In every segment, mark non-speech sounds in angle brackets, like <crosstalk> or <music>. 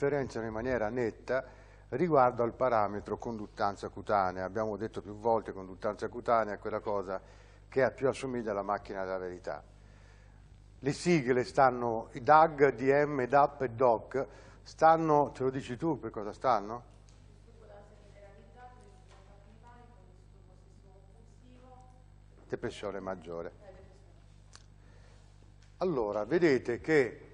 differenziano in maniera netta riguardo al parametro conduttanza cutanea. Abbiamo detto più volte conduttanza cutanea è quella cosa che più assomiglia alla macchina della verità. Le sigle stanno, i DAG, DM, DAP e DOC, stanno, ce lo dici tu per cosa stanno? Depressione maggiore. Allora, vedete che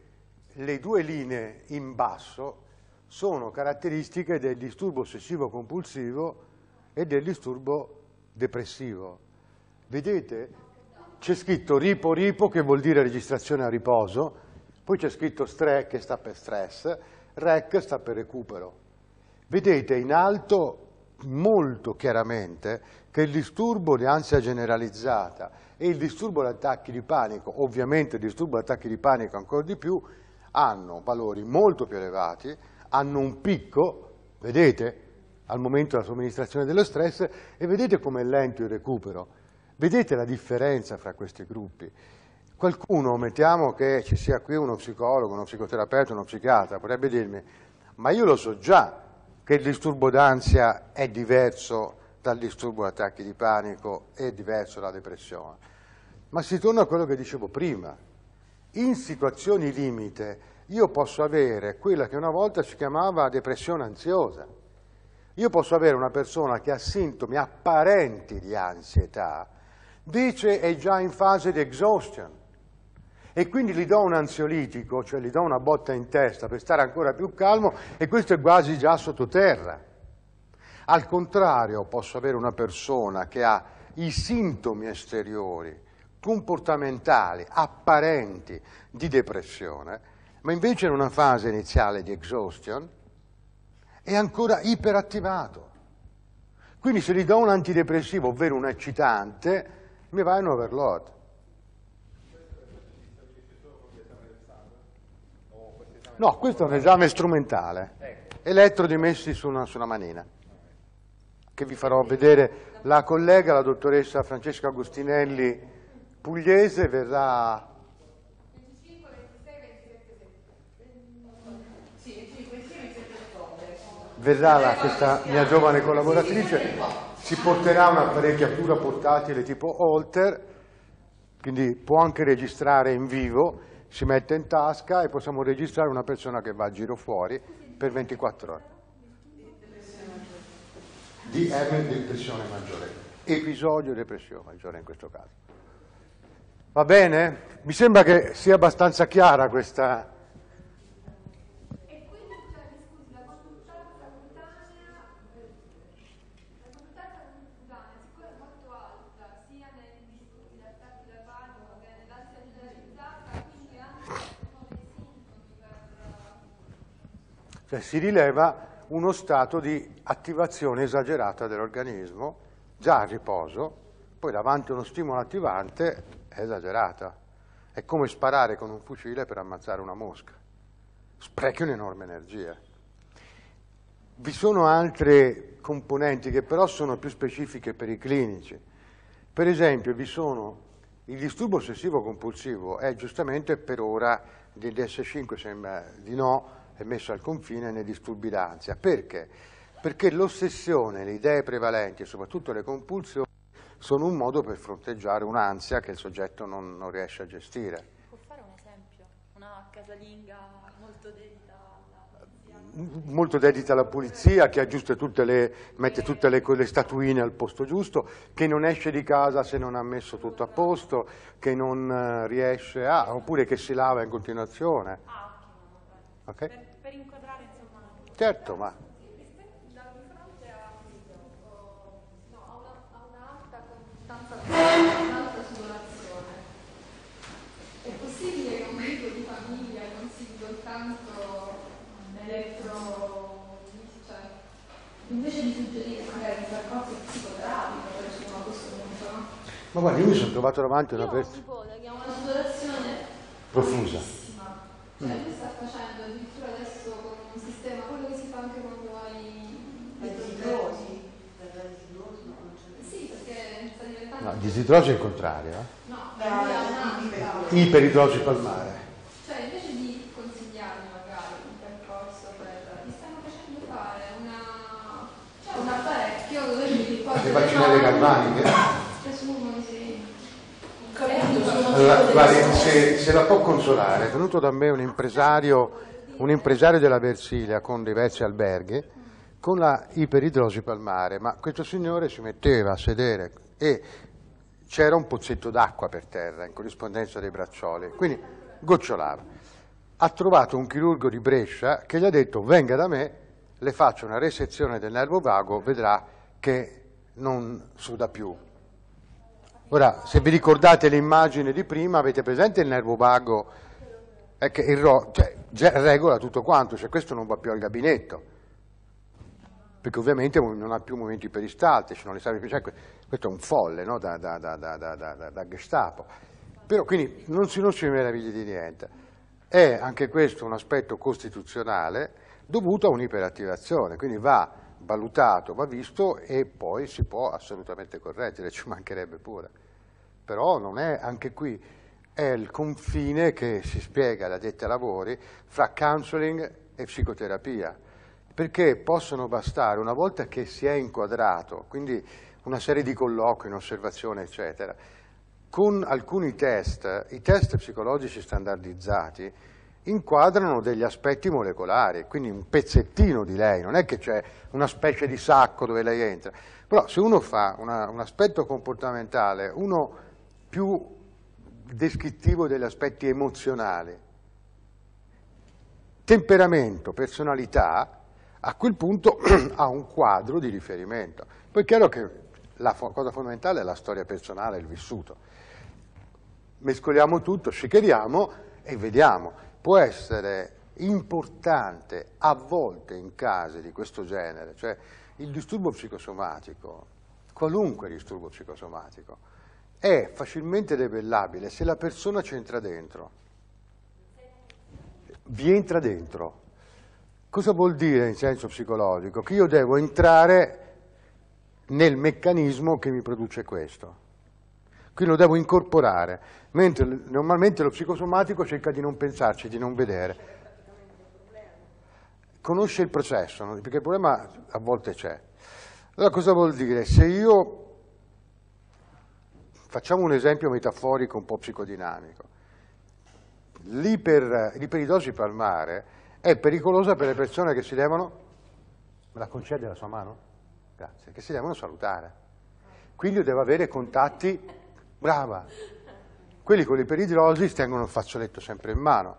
le due linee in basso sono caratteristiche del disturbo ossessivo compulsivo e del disturbo depressivo. Vedete? C'è scritto ripo ripo che vuol dire registrazione a riposo, poi c'è scritto stre che sta per stress, rec sta per recupero. Vedete in alto molto chiaramente che il disturbo di ansia generalizzata e il disturbo di attacchi di panico, ovviamente il disturbo di attacchi di panico ancora di più, hanno valori molto più elevati, hanno un picco, vedete, al momento della somministrazione dello stress e vedete com'è lento il recupero. Vedete la differenza fra questi gruppi. Qualcuno, mettiamo che ci sia qui uno psicologo, uno psicoterapeuta, uno psichiatra, potrebbe dirmi, ma io lo so già che il disturbo d'ansia è diverso dal disturbo di attacchi di panico, è diverso dalla depressione. Ma si torna a quello che dicevo prima, in situazioni limite io posso avere quella che una volta si chiamava depressione ansiosa. Io posso avere una persona che ha sintomi apparenti di ansietà, dice è già in fase di exhaustion e quindi gli do un ansiolitico, cioè gli do una botta in testa per stare ancora più calmo e questo è quasi già sottoterra. Al contrario posso avere una persona che ha i sintomi esteriori, comportamentali, apparenti di depressione, ma invece in una fase iniziale di exhaustion è ancora iperattivato. Quindi se gli do un antidepressivo, ovvero un eccitante, mi va in overload. No, questo è un esame strumentale, elettrodi messi su una, su una manina, che vi farò vedere. La collega, la dottoressa Francesca Agostinelli Pugliese, verrà verrà la, questa mia giovane collaboratrice, si porterà un'apparecchiatura portatile tipo Holter, quindi può anche registrare in vivo, si mette in tasca e possiamo registrare una persona che va a giro fuori per 24 ore. DM depressione maggiore, episodio depressione maggiore in questo caso. Va bene? Mi sembra che sia abbastanza chiara questa Cioè si rileva uno stato di attivazione esagerata dell'organismo, già a riposo, poi davanti a uno stimolo attivante è esagerata. È come sparare con un fucile per ammazzare una mosca. Sprechi un'enorme energia. Vi sono altre componenti che però sono più specifiche per i clinici. Per esempio vi sono il disturbo ossessivo compulsivo è giustamente per ora del DS5 sembra di no, è messo al confine nei disturbi d'ansia. Perché? Perché l'ossessione, le idee prevalenti e soprattutto le compulsioni sono un modo per fronteggiare un'ansia che il soggetto non, non, riesce a gestire. Può fare un esempio? Una casalinga molto dedita molto dedita alla pulizia, che aggiusta tutte le, mette tutte le, le, statuine al posto giusto, che non esce di casa se non ha messo tutto a posto, che non uh, riesce a, oppure che si lava in continuazione. Ah, Okay? Per, per, inquadrare insomma... Certo, ma... Da fronte a, no, a, una, a un'alta constanza, un'alta sudorazione, è possibile che un medico di famiglia consigli soltanto elettro... Cioè, invece di suggerire magari un percorso psicoterapico, per esempio, a questo punto, no? Ma guarda, io mi sono trovato davanti a una persona... che ha una sudorazione... Profusa. Cioè, lui sta facendo addirittura adesso con un sistema, quello che si fa anche quando hai disidrosi. Sì, perché sta diventando... No, disidrosi è il contrario. Eh? No, lui ha un'altra. Iperidrosi palmare. Cioè, invece di consigliarmi magari un percorso per Celle galvaniche? Allora, guardi, se, se la può consolare, è venuto da me un impresario, un impresario della Versilia con diversi alberghi, con la iperidrosi palmare, ma questo signore si metteva a sedere e c'era un pozzetto d'acqua per terra in corrispondenza dei braccioli, quindi gocciolava. Ha trovato un chirurgo di Brescia che gli ha detto venga da me, le faccio una resezione del nervo vago, vedrà che non suda più. Ora, se vi ricordate l'immagine di prima, avete presente il nervo vago è che il cioè, regola tutto quanto, cioè questo non va più al gabinetto perché ovviamente non ha più movimenti peristaltici, non sa più, cioè, questo è un folle no? da, da, da, da, Gestapo. Però quindi non si, non si meraviglia di niente. È anche questo un aspetto costituzionale dovuto a un'iperattivazione, quindi va valutato, va visto e poi si può assolutamente correggere, <laughs> ci mancherebbe pure. Però non è, anche qui, è il confine che si spiega da detti lavori fra counseling e psicoterapia perché possono bastare, una volta che si è inquadrato, quindi una serie di colloqui, un'osservazione, eccetera, con alcuni test, i test psicologici standardizzati, inquadrano degli aspetti molecolari, quindi un pezzettino di lei, non è che c'è una specie di sacco dove lei entra, però se uno fa una, un aspetto comportamentale, uno più descrittivo degli aspetti emozionali, temperamento, personalità, a quel punto <clears throat> ha un quadro di riferimento. Poi è chiaro che la cosa fondamentale è la storia personale, il vissuto. Mescoliamo tutto, shakeriamo e vediamo. Può essere importante a volte in casi di questo genere, cioè il disturbo psicosomatico, qualunque disturbo psicosomatico, è facilmente debellabile se la persona ci entra dentro. Vi entra dentro Cosa vuol dire in senso psicologico? Che io devo entrare nel meccanismo che mi produce questo. Quindi lo devo incorporare, mentre normalmente lo psicosomatico cerca di non pensarci, di non vedere. Conosce il processo, perché il problema a volte c'è. Allora cosa vuol dire? Se io, facciamo un esempio metaforico un po' psicodinamico, l'iperidosi palmare è pericolosa per le persone che si devono, me la concede la sua mano? Grazie, che si devono salutare. Quindi io devo avere contatti, brava, quelli con l'iperidrosi tengono il fazzoletto sempre in mano,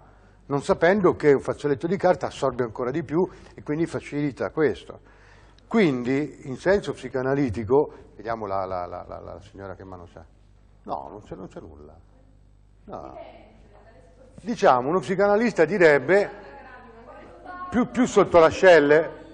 non sapendo che un fazzoletto di carta assorbe ancora di più e quindi facilita questo. Quindi, in senso psicanalitico, vediamo la, la, la, la signora che mano c'ha. No, non c'è, non c'è nulla. No. Diciamo, uno psicanalista direbbe più, più sotto l'ascelle?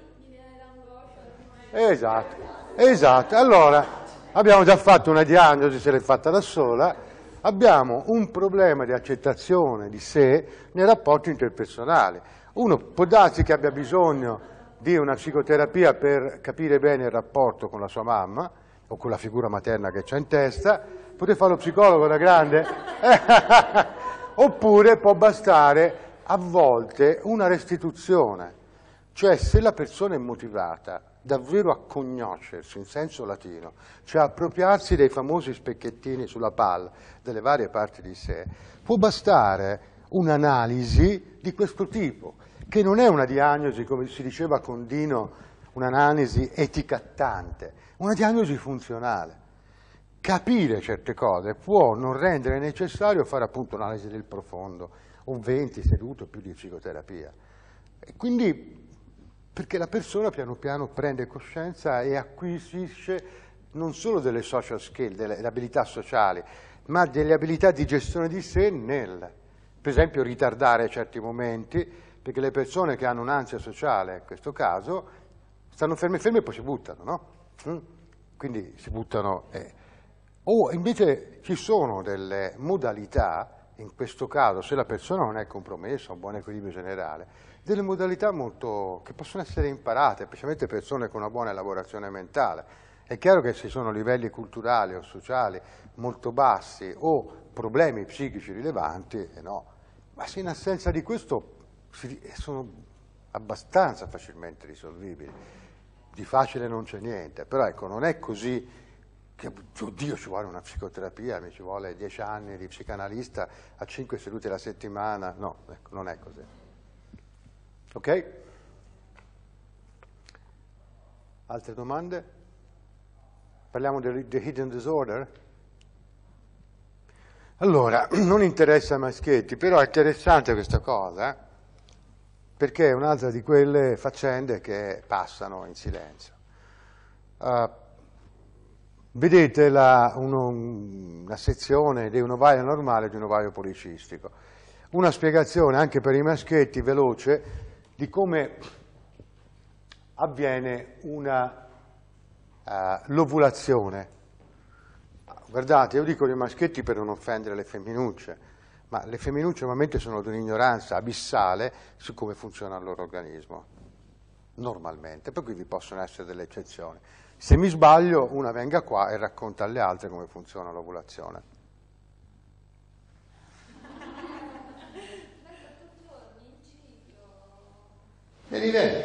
Esatto, esatto. Allora, abbiamo già fatto una diagnosi, se l'è fatta da sola, abbiamo un problema di accettazione di sé nei rapporti interpersonali. Uno può darsi che abbia bisogno di una psicoterapia per capire bene il rapporto con la sua mamma o con la figura materna che c'ha in testa, potete fare lo psicologo da grande, <laughs> oppure può bastare a volte una restituzione, cioè se la persona è motivata davvero a cognoscersi in senso latino, cioè appropriarsi dei famosi specchettini sulla palla delle varie parti di sé, può bastare un'analisi di questo tipo, che non è una diagnosi, come si diceva con Dino, un'analisi eticattante, una diagnosi funzionale. Capire certe cose può non rendere necessario fare appunto un'analisi del profondo, o 20 seduto più di psicoterapia. E quindi perché la persona piano piano prende coscienza e acquisisce non solo delle social skill, delle abilità sociali, ma delle abilità di gestione di sé nel, per esempio, ritardare certi momenti, perché le persone che hanno un'ansia sociale, in questo caso, stanno ferme ferme e poi si buttano, no? Mm? Quindi si buttano. Eh. O invece ci sono delle modalità in questo caso, se la persona non è compromessa, ha un buon equilibrio generale, delle modalità molto, che possono essere imparate, specialmente persone con una buona elaborazione mentale. È chiaro che se sono livelli culturali o sociali molto bassi o problemi psichici rilevanti, eh no. ma se in assenza di questo sono abbastanza facilmente risolvibili. Di facile non c'è niente, però ecco, non è così oddio ci vuole una psicoterapia, mi ci vuole dieci anni di psicanalista a cinque sedute alla settimana, no, ecco, non è così. Ok? Altre domande? Parliamo di hidden disorder? Allora, <clears throat> non interessa a Maschietti, però è interessante questa cosa, eh? perché è un'altra di quelle faccende che passano in silenzio. Uh, vedete la, uno, una sezione di un ovaio normale e di un ovaio policistico. Una spiegazione anche per i maschietti veloce di come avviene uh, l'ovulazione. Guardate, io dico i maschietti per non offendere le femminucce, ma le femminucce normalmente sono di un'ignoranza abissale su come funziona il loro organismo, normalmente, per cui vi possono essere delle eccezioni. Se mi sbaglio, una venga qua e racconta alle altre come funziona l'ovulazione. Vieni, vieni.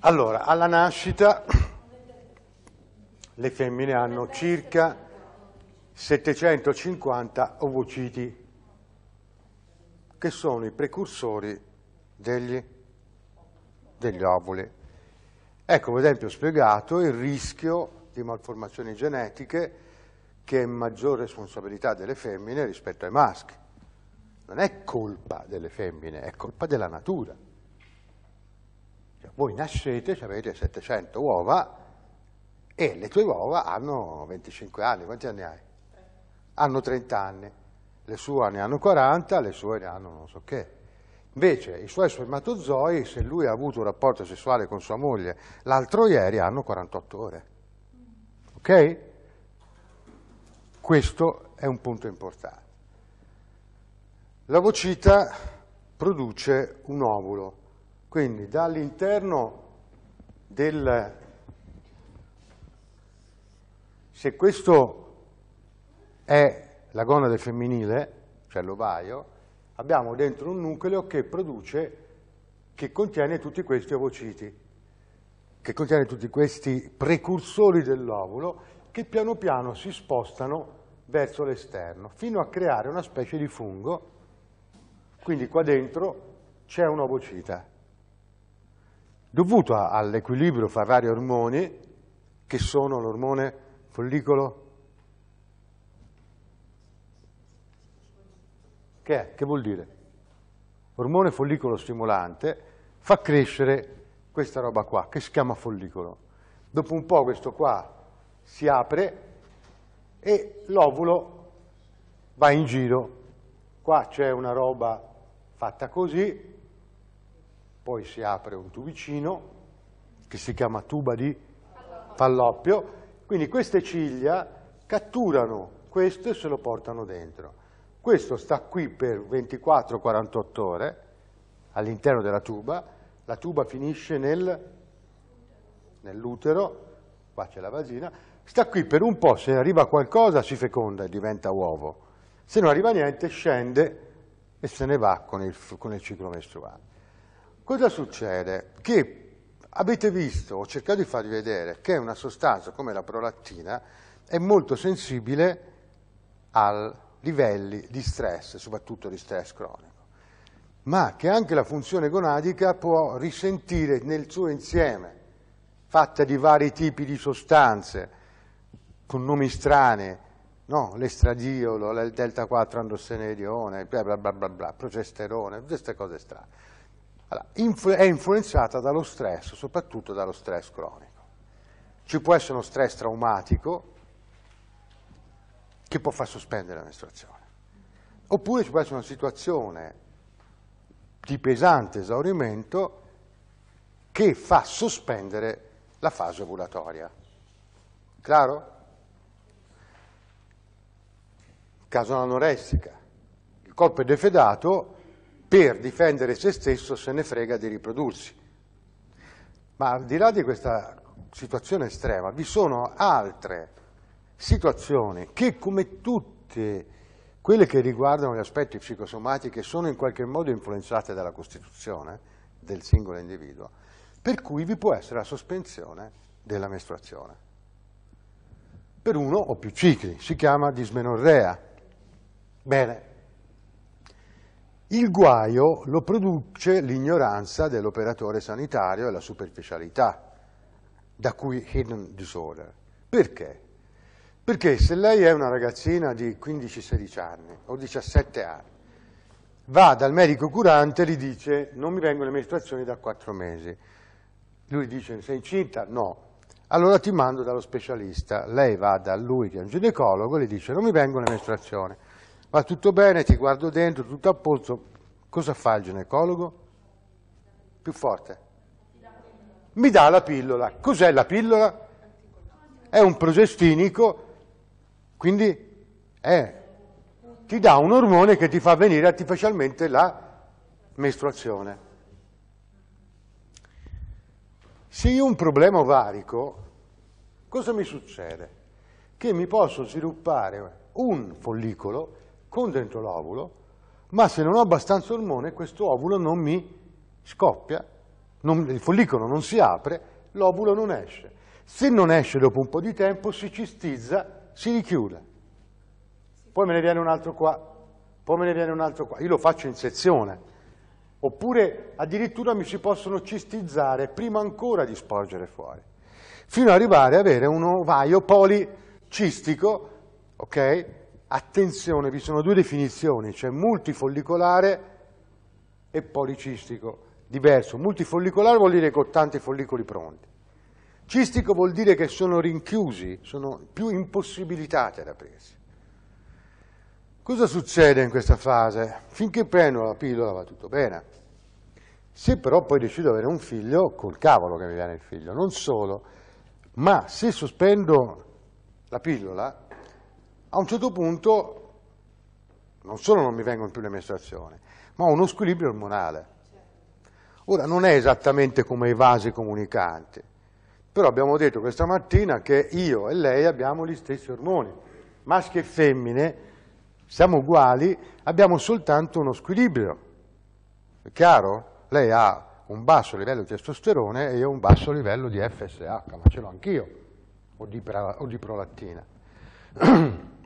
Allora, alla nascita le femmine hanno circa 750 ovociti, che sono i precursori degli degli ovuli. Ecco, per esempio, spiegato il rischio di malformazioni genetiche che è maggior responsabilità delle femmine rispetto ai maschi. Non è colpa delle femmine, è colpa della natura. Cioè, voi nascete, avete 700 uova e le tue uova hanno 25 anni. Quanti anni hai? Hanno 30 anni. Le sue ne hanno 40, le sue ne hanno non so che. Invece i suoi spermatozoi, se lui ha avuto un rapporto sessuale con sua moglie l'altro ieri, hanno 48 ore. Ok? Questo è un punto importante. L'ovocita produce un ovulo, quindi dall'interno del... Se questo è la gonade femminile, cioè l'ovaio, abbiamo dentro un nucleo che produce, che contiene tutti questi ovociti, che contiene tutti questi precursori dell'ovulo che piano piano si spostano verso l'esterno, fino a creare una specie di fungo. Quindi qua dentro c'è un ovocita, dovuto all'equilibrio fra vari ormoni, che sono l'ormone follicolo Che è? Che vuol dire? Ormone follicolo stimolante fa crescere questa roba qua, che si chiama follicolo. Dopo un po' questo qua si apre e l'ovulo va in giro. Qua c'è una roba fatta così, poi si apre un tubicino che si chiama tuba di falloppio, quindi queste ciglia catturano questo e se lo portano dentro. Questo sta qui per 24-48 ore all'interno della tuba, la tuba finisce nel, nell'utero, qua c'è la vagina, sta qui per un po', se arriva qualcosa si feconda e diventa uovo, se non arriva niente scende e se ne va con il, con il ciclo mestruale. Cosa succede? Che avete visto, ho cercato di farvi vedere, che una sostanza come la prolattina è molto sensibile al livelli di stress, soprattutto di stress cronico, ma che anche la funzione gonadica può risentire nel suo insieme, fatta di vari tipi di sostanze, con nomi strani, no? l'estradiolo, il delta 4 androssenedione, bla bla bla bla, bla progesterone, queste cose strane. Allora, influ è influenzata dallo stress, soprattutto dallo stress cronico. Ci può essere uno stress traumatico, che può far sospendere la mestruazione. Oppure ci può essere una situazione di pesante esaurimento che fa sospendere la fase ovulatoria. Chiaro? Caso anoressica. Il corpo è defedato, per difendere se stesso se ne frega di riprodursi. Ma al di là di questa situazione estrema, vi sono altre situazioni che come tutte quelle che riguardano gli aspetti psicosomatici sono in qualche modo influenzate dalla Costituzione del singolo individuo, per cui vi può essere la sospensione della mestruazione. Per uno o più cicli, si chiama dismenorrea. Bene, il guaio lo produce l'ignoranza dell'operatore sanitario e la superficialità, da cui hidden disorder. Perché? Perché se lei è una ragazzina di 15-16 anni o 17 anni, va dal medico curante e gli dice non mi vengono le mestruazioni da 4 mesi. Lui dice sei incinta? No. Allora ti mando dallo specialista. Lei va da lui che è un ginecologo e gli dice non mi vengono le mestruazioni. Va tutto bene, ti guardo dentro, tutto a posto. Cosa fa il ginecologo? Più forte. Mi dà la pillola. Cos'è la pillola? È un progestinico quindi è, ti dà un ormone che ti fa venire artificialmente la mestruazione. Se io ho un problema ovarico, cosa mi succede? Che mi posso sviluppare un follicolo con dentro l'ovulo, ma se non ho abbastanza ormone questo ovulo non mi scoppia, non, il follicolo non si apre, l'ovulo non esce. Se non esce dopo un po' di tempo si cistizza si richiude. Poi me ne viene un altro qua, poi me ne viene un altro qua. Io lo faccio in sezione. Oppure addirittura mi si possono cistizzare prima ancora di sporgere fuori, fino ad arrivare ad avere un ovaio policistico, ok? Attenzione, vi sono due definizioni, c'è multifollicolare e policistico, diverso. Multifollicolare vuol dire con tanti follicoli pronti. Cistico vuol dire che sono rinchiusi, sono più impossibilitati ad aprirsi. Cosa succede in questa fase? Finché prendo la pillola va tutto bene. Se però poi decido di avere un figlio, col cavolo che mi viene il figlio, non solo, ma se sospendo la pillola, a un certo punto non solo non mi vengono più le mestruazioni, ma ho uno squilibrio ormonale. Ora non è esattamente come i vasi comunicanti, però abbiamo detto questa mattina che io e lei abbiamo gli stessi ormoni, maschi e femmine, siamo uguali, abbiamo soltanto uno squilibrio. È chiaro? Lei ha un basso livello di testosterone e io un basso livello di FSH, ma ce l'ho anch'io, o o di prolattina. <clears throat>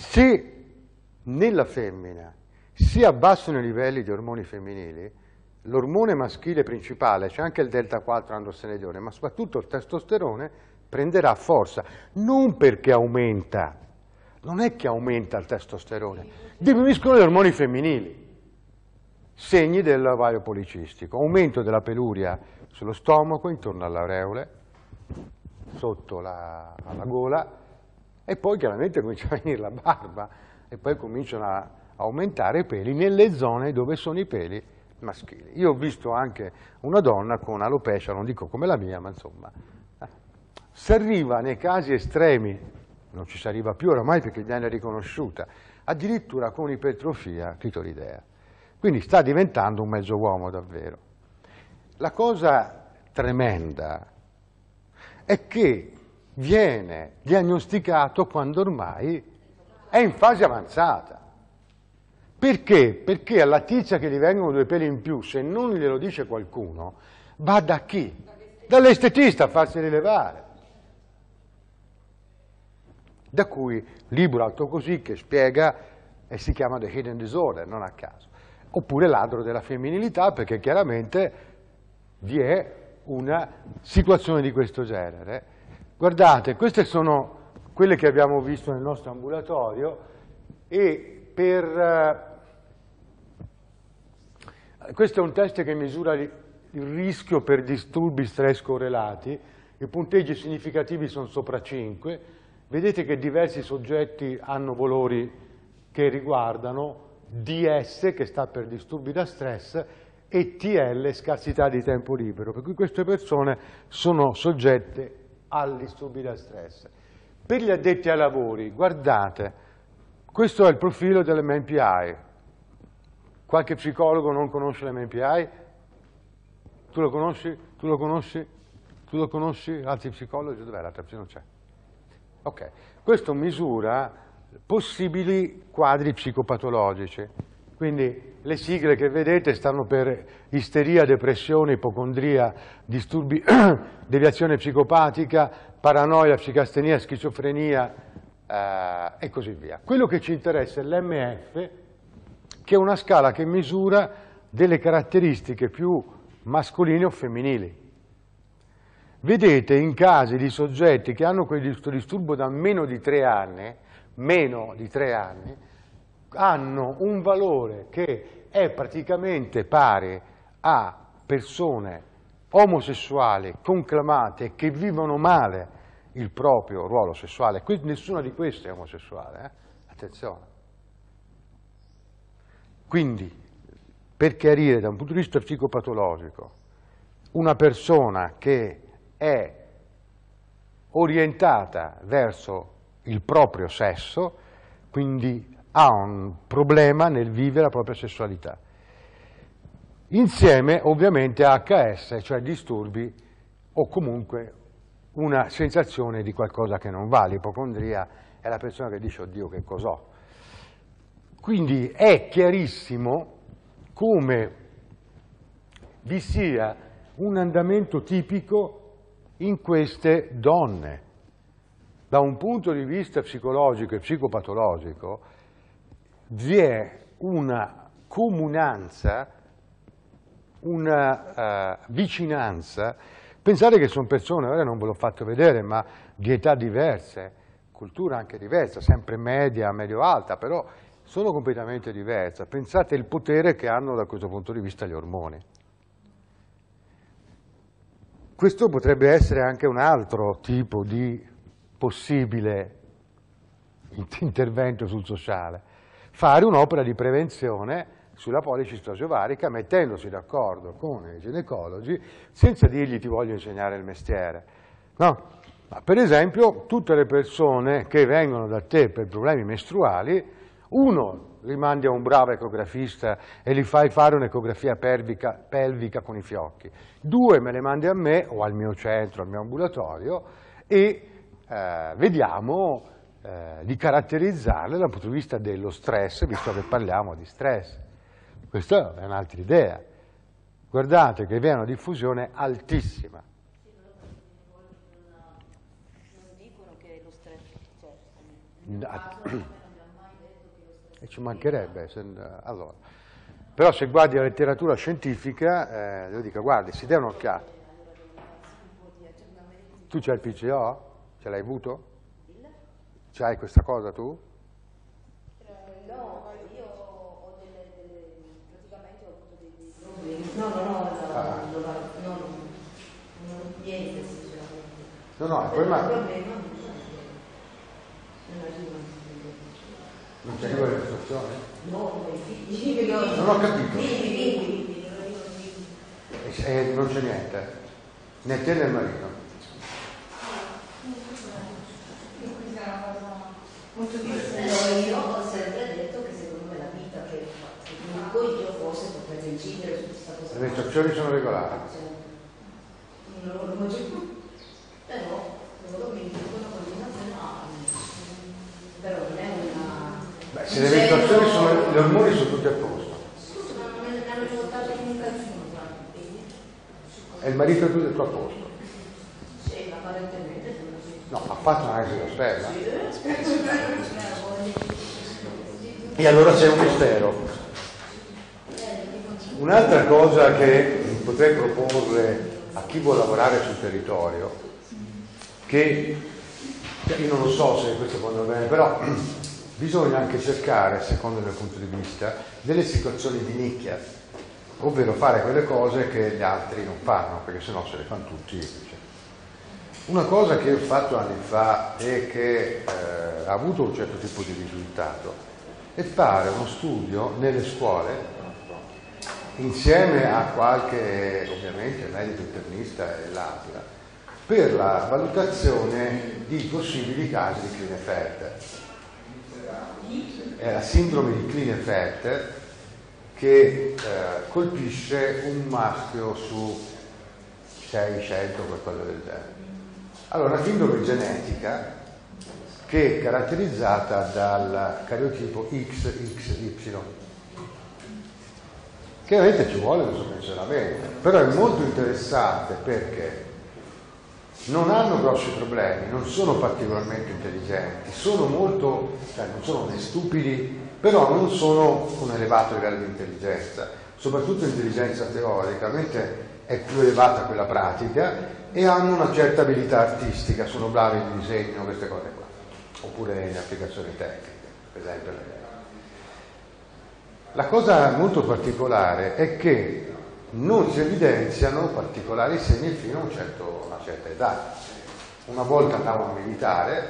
Se nella femmina si abbassano i livelli di ormoni femminili, l'ormone maschile principale, c'è anche il delta 4 androstenedione, ma soprattutto il testosterone prenderà forza, non perché aumenta, non è che aumenta il testosterone, diminuiscono gli ormoni femminili, segni dell'ovaio policistico, aumento della peluria sullo stomaco, intorno alle aureole, sotto la, alla gola, e poi chiaramente <laughs> comincia a venire la barba, e poi cominciano a aumentare i peli nelle zone dove sono i peli maschili. Io ho visto anche una donna con alopecia, non dico come la mia, ma insomma, eh. si arriva nei casi estremi, non ci si arriva più oramai perché viene riconosciuta, addirittura con ipertrofia clitoridea. Quindi sta diventando un mezzo uomo davvero. La cosa tremenda è che viene diagnosticato quando ormai è in fase avanzata. Perché? Perché alla tizia che gli vengono due peli in più, se non glielo dice qualcuno, va da chi? Dall'estetista a farsi rilevare. Da cui libro alto così che spiega e si chiama The Hidden Disorder, non a caso. Oppure ladro della femminilità, perché chiaramente vi è una situazione di questo genere. Guardate, queste sono quelle che abbiamo visto nel nostro ambulatorio e per eh, questo è un test che misura il rischio per disturbi stress correlati, i punteggi significativi sono sopra 5, vedete che diversi soggetti hanno valori che riguardano DS, che sta per disturbi da stress, e TL, scarsità di tempo libero, per cui queste persone sono soggette disturbi da stress. Per gli addetti ai lavori, guardate, questo è il profilo dell'MPI, Qualche psicologo non conosce l'MPI? Tu lo conosci? Tu lo conosci? Tu lo conosci? Altri psicologi? Dov'è l'altra? Non c'è. Ok. Questo misura possibili quadri psicopatologici. Quindi le sigle che vedete stanno per isteria, depressione, ipocondria, disturbi, <clears throat> deviazione psicopatica, paranoia, psicastenia, schizofrenia eh, e così via. Quello che ci interessa è l'MF, che è una scala che misura delle caratteristiche più mascoline o femminili. Vedete in casi di soggetti che hanno questo disturbo da meno di tre anni, meno di tre anni, hanno un valore che è praticamente pari a persone omosessuali conclamate che vivono male il proprio ruolo sessuale. Qui nessuna di queste è omosessuale, eh? attenzione. Quindi, per chiarire da un punto di vista psicopatologico, una persona che è orientata verso il proprio sesso, quindi ha un problema nel vivere la propria sessualità. Insieme ovviamente a HS, cioè disturbi o comunque una sensazione di qualcosa che non va. L'ipocondria è la persona che dice oddio che cos'ho. Quindi è chiarissimo come vi sia un andamento tipico in queste donne. Da un punto di vista psicologico e psicopatologico vi è una comunanza, una uh, vicinanza. Pensate che sono persone, ora non ve l'ho fatto vedere, ma di età diverse, cultura anche diversa, sempre media, medio-alta, però sono completamente diverse. Pensate il potere che hanno da questo punto di vista gli ormoni. Questo potrebbe essere anche un altro tipo di possibile intervento sul sociale. Fare un'opera di prevenzione sulla policistosi ovarica mettendosi d'accordo con i ginecologi senza dirgli ti voglio insegnare il mestiere. No? Ma per esempio tutte le persone che vengono da te per problemi mestruali, uno li mandi a un bravo ecografista e gli fai fare un'ecografia pelvica, pelvica, con i fiocchi. Due me le mandi a me o al mio centro, al mio ambulatorio e eh, vediamo eh, di caratterizzarle dal punto di vista dello stress, visto che parliamo di stress. Questa è un'altra idea. Guardate che vi è una diffusione altissima. Non dicono che lo stress. E ci mancherebbe. Se, allora. Però se guardi la letteratura scientifica, eh, io dico, guardi, si dà un'occhiata. Tu c'hai il PCO? Ce l'hai avuto? C'hai questa cosa tu? No, io ho delle, delle praticamente ho avuto dei problemi. No, no, no, ah. no, no, no, niente sinceramente. No, no, il problema... problema non c'è arriva l'illustrazione? No, i figli. Non ho capito. E, non c'è niente, né te né il marito. io ho sempre detto che secondo me la vita che comunque io forse potrebbe incidere su menstruazioni sono regolari. Non lo però loro mi dicono continuazione però non è una Beh, se le menstruazioni sono, gli ormoni sono tutti a posto. Scusa, ma non ne hanno riportato in E il marito è tutto a posto? Sì, apparentemente No, ha fatto un'analisi della sperma. E allora c'è un mistero. Un'altra cosa che potrei proporre a chi vuole lavorare sul territorio, che io non lo so se questo andare bene, però <clears throat> bisogna anche cercare, secondo il mio punto di vista, delle situazioni di nicchia, ovvero fare quelle cose che gli altri non fanno, perché sennò se le fanno tutti. Una cosa che ho fatto anni fa e che eh, ha avuto un certo tipo di risultato è fare uno studio nelle scuole insieme a qualche, ovviamente, medico internista e l'altra, per la valutazione di possibili casi di Klinefelter. È la sindrome di Klinefelter che eh, colpisce un maschio su 600 o qualcosa del genere. Allora, una sindrome genetica che è caratterizzata dal cariotipo XXY. Chiaramente ci vuole questo pensionamento, però è molto interessante perché non hanno grossi problemi, non sono particolarmente intelligenti, sono molto, cioè non sono né stupidi, però non sono un elevato livello di intelligenza, soprattutto intelligenza teorica, mentre è più elevata quella pratica e hanno una certa abilità artistica, sono bravi in disegno, queste cose qua, oppure in applicazioni tecniche, per esempio. La cosa molto particolare è che non si evidenziano particolari segni fino a un certo, una certa età. Una volta andavano a militare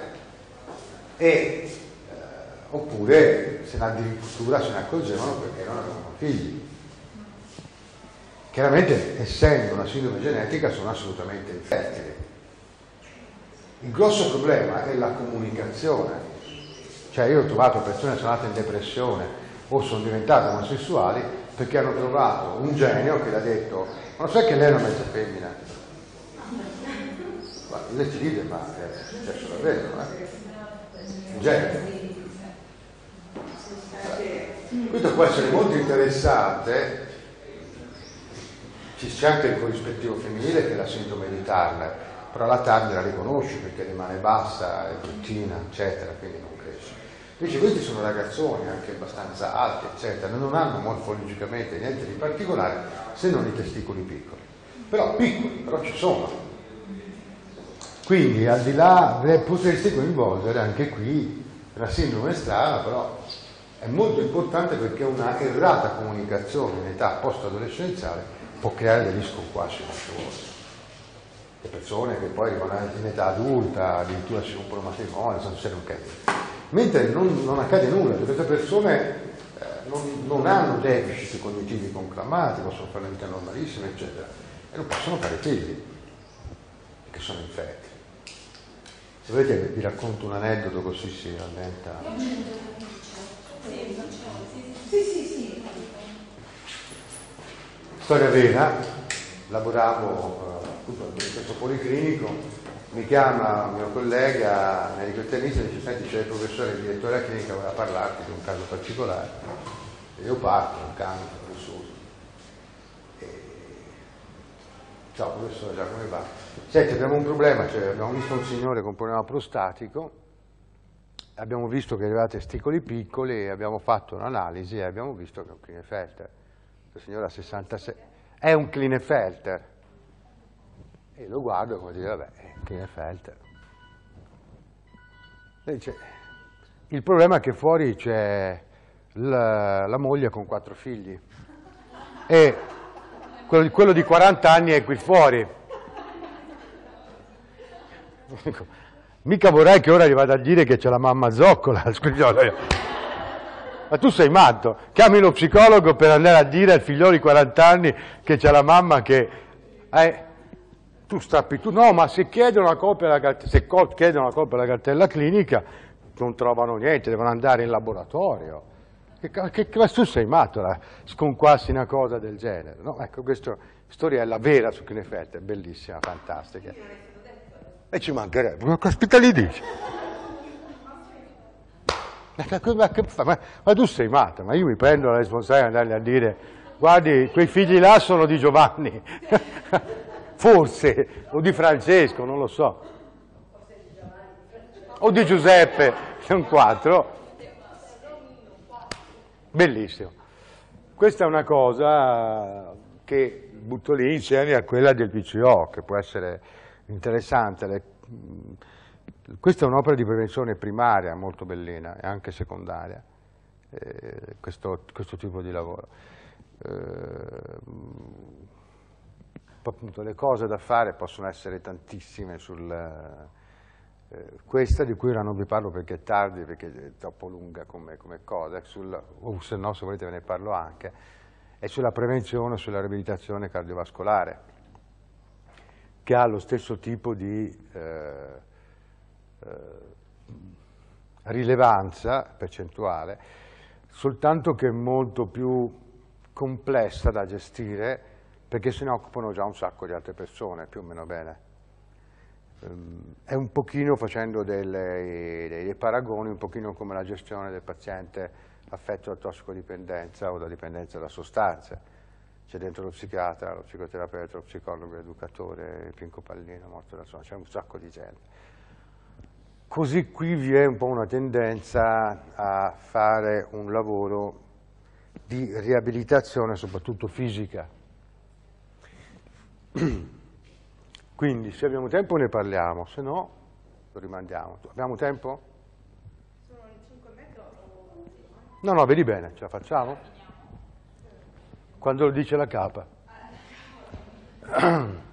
e eh, oppure se ne addirittura se ne accorgevano perché non avevano figli. Chiaramente, essendo una sindrome genetica, sono assolutamente infertili. Il grosso problema è la comunicazione. Cioè io ho trovato persone che sono andate in depressione o sono diventate omosessuali perché hanno trovato un genio che le ha detto ma lo sai che lei è una mezza femmina? Ma lei ci ride, ma è successo davvero, eh? Un genio. Questo può essere molto interessante c'è anche il corrispettivo femminile che è la sindrome di Turner, però la Turner la riconosci perché rimane bassa, è bruttina, eccetera, quindi non cresce. Invece questi sono ragazzoni anche abbastanza alti, eccetera, non hanno morfologicamente niente di particolare se non i testicoli piccoli. Però piccoli, però ci sono. Quindi al di là, potreste coinvolgere anche qui la sindrome strana, però è molto importante perché una errata comunicazione in età post-adolescenziale può creare degli sconquassi mostruosi. Le persone che poi arrivano in età adulta, addirittura si rompono matrimonio, sono serie un casino. Mentre non, non, accade nulla, queste persone eh, non, non, hanno deficit cognitivi conclamati, possono fare una vita normalissima, eccetera, e non possono fare figli, perché sono infetti. Se volete vi racconto un aneddoto così si rallenta. Sì, sì, sì. Storia vera, lavoravo eh, in questo policlinico, mi chiama un mio collega medico internista e dice senti c'è il professore il direttore della clinica voleva parlarti di un caso particolare e io parto, un cancro vissuto e... ciao professore già come va? senti abbiamo un problema cioè, abbiamo visto un signore con un problema prostatico abbiamo visto che aveva testicoli piccoli e abbiamo fatto un'analisi e abbiamo visto che è un Klinefelter il signore ha 66, è un Klinefelter. E lo guardo come dire, vabbè, Dice, il problema è che fuori c'è la, la, moglie con quattro figli e quello, quello di 40 anni è qui fuori. Mica vorrei che ora gli vada a dire che c'è la mamma zoccola. <laughs> Ma tu sei matto, chiami lo psicologo per andare a dire al figliolo di 40 anni che c'è la mamma che... Eh, tu stappi tu, no, ma se chiedono una copia della, se chiedono una copia della cartella clinica non trovano niente, devono andare in laboratorio. Che, che, che tu sei matto a sconquassi una cosa del genere. No? Ecco, questa storia è la vera su Knefeld, è bellissima, fantastica. E ci mancherebbe, ma caspita li dice? Ma, ma, tu sei matta, ma io mi prendo la responsabilità di andargli a dire guardi, quei figli là sono di Giovanni, forse, o di Francesco, non lo so, o di Giuseppe, sono quattro. Bellissimo. Questa è una cosa che butto lì insieme a quella del PCO, che può essere interessante. Questa è un'opera di prevenzione primaria molto bellina e anche secondaria, eh, questo, questo, tipo di lavoro. Eh, appunto, le cose da fare possono essere tantissime sul, eh, questa di cui ora non vi parlo perché è tardi, perché è troppo lunga come, come cosa, sul, o se no se volete ve ne parlo anche, è sulla prevenzione, sulla riabilitazione cardiovascolare, che ha lo stesso tipo di eh, eh, rilevanza percentuale, soltanto che è molto più complessa da gestire perché se ne occupano già un sacco di altre persone, più o meno bene. Ehm, è un pochino facendo delle, dei paragoni, un pochino come la gestione del paziente affetto da tossicodipendenza o da dipendenza da sostanze. c'è dentro lo psichiatra, lo psicoterapeuta, lo psicologo, l'educatore, Pinco Pallino, morto da sonno, c'è un sacco di gente. Così qui vi è un po' una tendenza a fare un lavoro di riabilitazione, soprattutto fisica. <clears throat> Quindi se abbiamo tempo ne parliamo, se no lo rimandiamo. Abbiamo tempo? Sono le 5 e mezza o No, no, vedi bene, ce la facciamo? Quando lo dice la capa. <clears throat>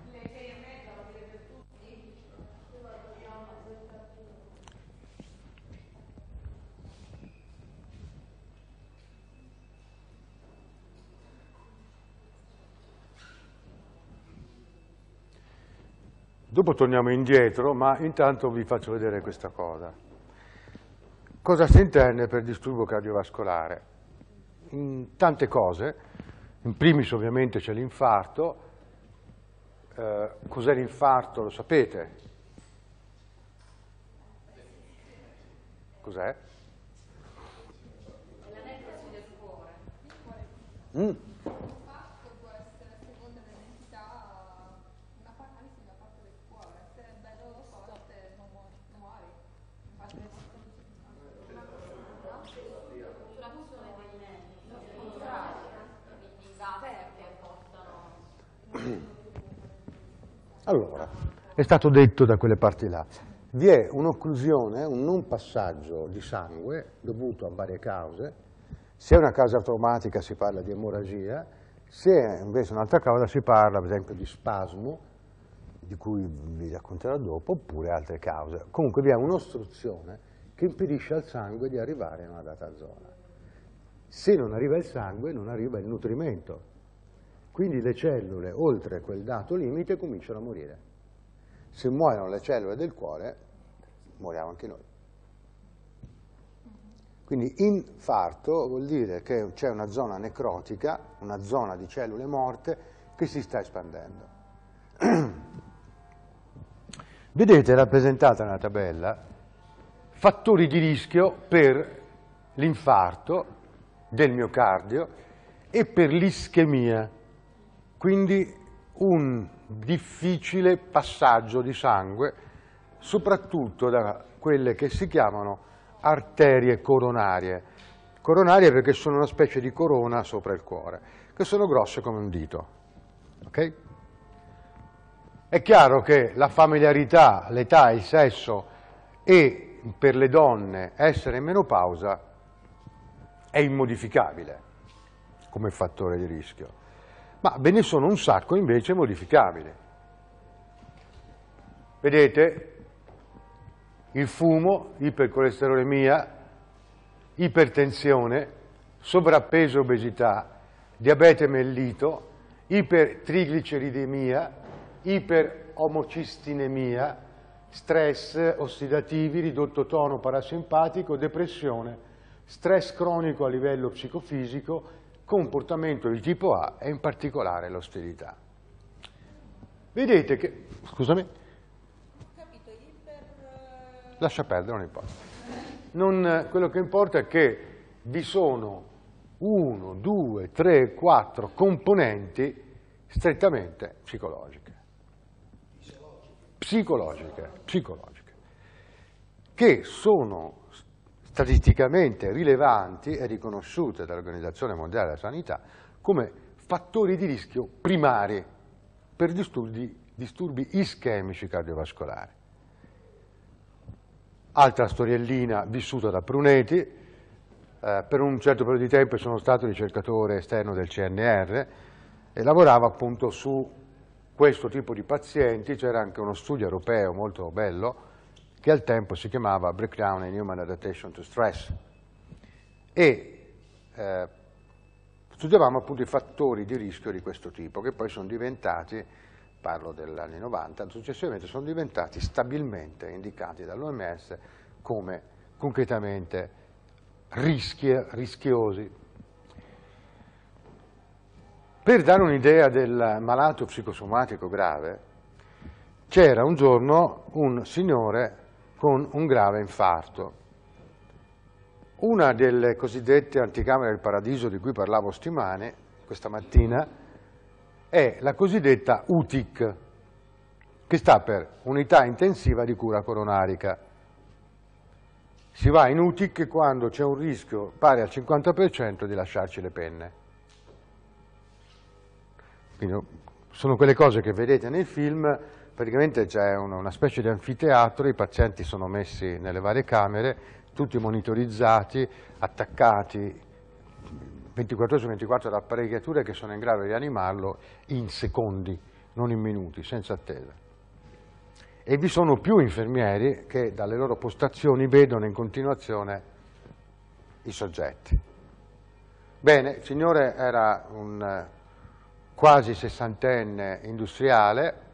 Dopo torniamo indietro, ma intanto vi faccio vedere questa cosa. Cosa si intende per disturbo cardiovascolare? In tante cose, in primis ovviamente c'è l'infarto, eh, cos'è l'infarto lo sapete? Cos'è? Mm. L'infarto può essere a seconda dell'entità una paralisi da parte del cuore. Se è bello forte non muori. Non muori. Infatti, Sulla funzione dei nervi, quindi i gas che portano Allora, è stato detto da quelle parti là, vi è un'occlusione, un non passaggio di sangue dovuto a varie cause, se è una causa traumatica si parla di emorragia, se è invece un'altra causa si parla per esempio di spasmo, di cui vi racconterò dopo, oppure altre cause. Comunque vi è un'ostruzione che impedisce al sangue di arrivare in una data zona. Se non arriva il sangue non arriva il nutrimento, quindi le cellule, oltre quel dato limite, cominciano a morire. Se muoiono le cellule del cuore, moriamo anche noi. Quindi infarto vuol dire che c'è una zona necrotica, una zona di cellule morte che si sta espandendo. <clears throat> Vedete rappresentata nella tabella fattori di rischio per l'infarto del miocardio e per l'ischemia, quindi un difficile passaggio di sangue, soprattutto da quelle che si chiamano arterie coronarie. Coronarie perché sono una specie di corona sopra il cuore, che sono grosse come un dito. ok? È chiaro che la familiarità, l'età, il sesso e per le donne essere in menopausa è immodificabile come fattore di rischio, ma ve ne sono un sacco invece modificabili. Vedete? Il fumo, ipercolesterolemia, ipertensione, sovrappeso obesità, diabete mellito, ipertrigliceridemia, iperomocistinemia, stress ossidativi, ridotto tono parasimpatico, depressione, stress cronico a livello psicofisico, comportamento di tipo A e in particolare l'ostilità. Vedete che, scusami, capito, iper... lascia perdere, non importa. Non, quello che importa è che vi sono uno, due, tre, quattro componenti strettamente psicologiche. Psicologiche, psicologiche, che sono statisticamente rilevanti e riconosciute dall'Organizzazione Mondiale della Sanità come fattori di rischio primari per disturbi, disturbi ischemici cardiovascolari. Altra storiellina vissuta da Pruneti, eh, per un certo periodo di tempo sono stato ricercatore esterno del CNR e lavoravo appunto su questo tipo di pazienti, c'era anche uno studio europeo molto bello che al tempo si chiamava Breakdown in Human Adaptation to Stress e eh, studiavamo appunto i fattori di rischio di questo tipo che poi sono diventati, parlo degli anni 90, successivamente sono diventati stabilmente indicati dall'OMS come concretamente rischi, rischiosi. Per dare un'idea del malato psicosomatico grave, c'era un giorno un signore con un grave infarto. Una delle cosiddette anticamere del paradiso di cui parlavo stimane, questa mattina, è la cosiddetta UTIC, che sta per Unità Intensiva di Cura Coronarica. Si va in UTIC quando c'è un rischio pari al 50% di lasciarci le penne. Quindi sono quelle cose che vedete nel film, praticamente c'è una, specie di anfiteatro, i pazienti sono messi nelle varie camere, tutti monitorizzati, attaccati 24 ore su 24 da apparecchiature che sono in grado di animarlo in secondi, non in minuti, senza attesa. E vi sono più infermieri che dalle loro postazioni vedono in continuazione i soggetti. Bene, il signore era un eh, quasi sessantenne industriale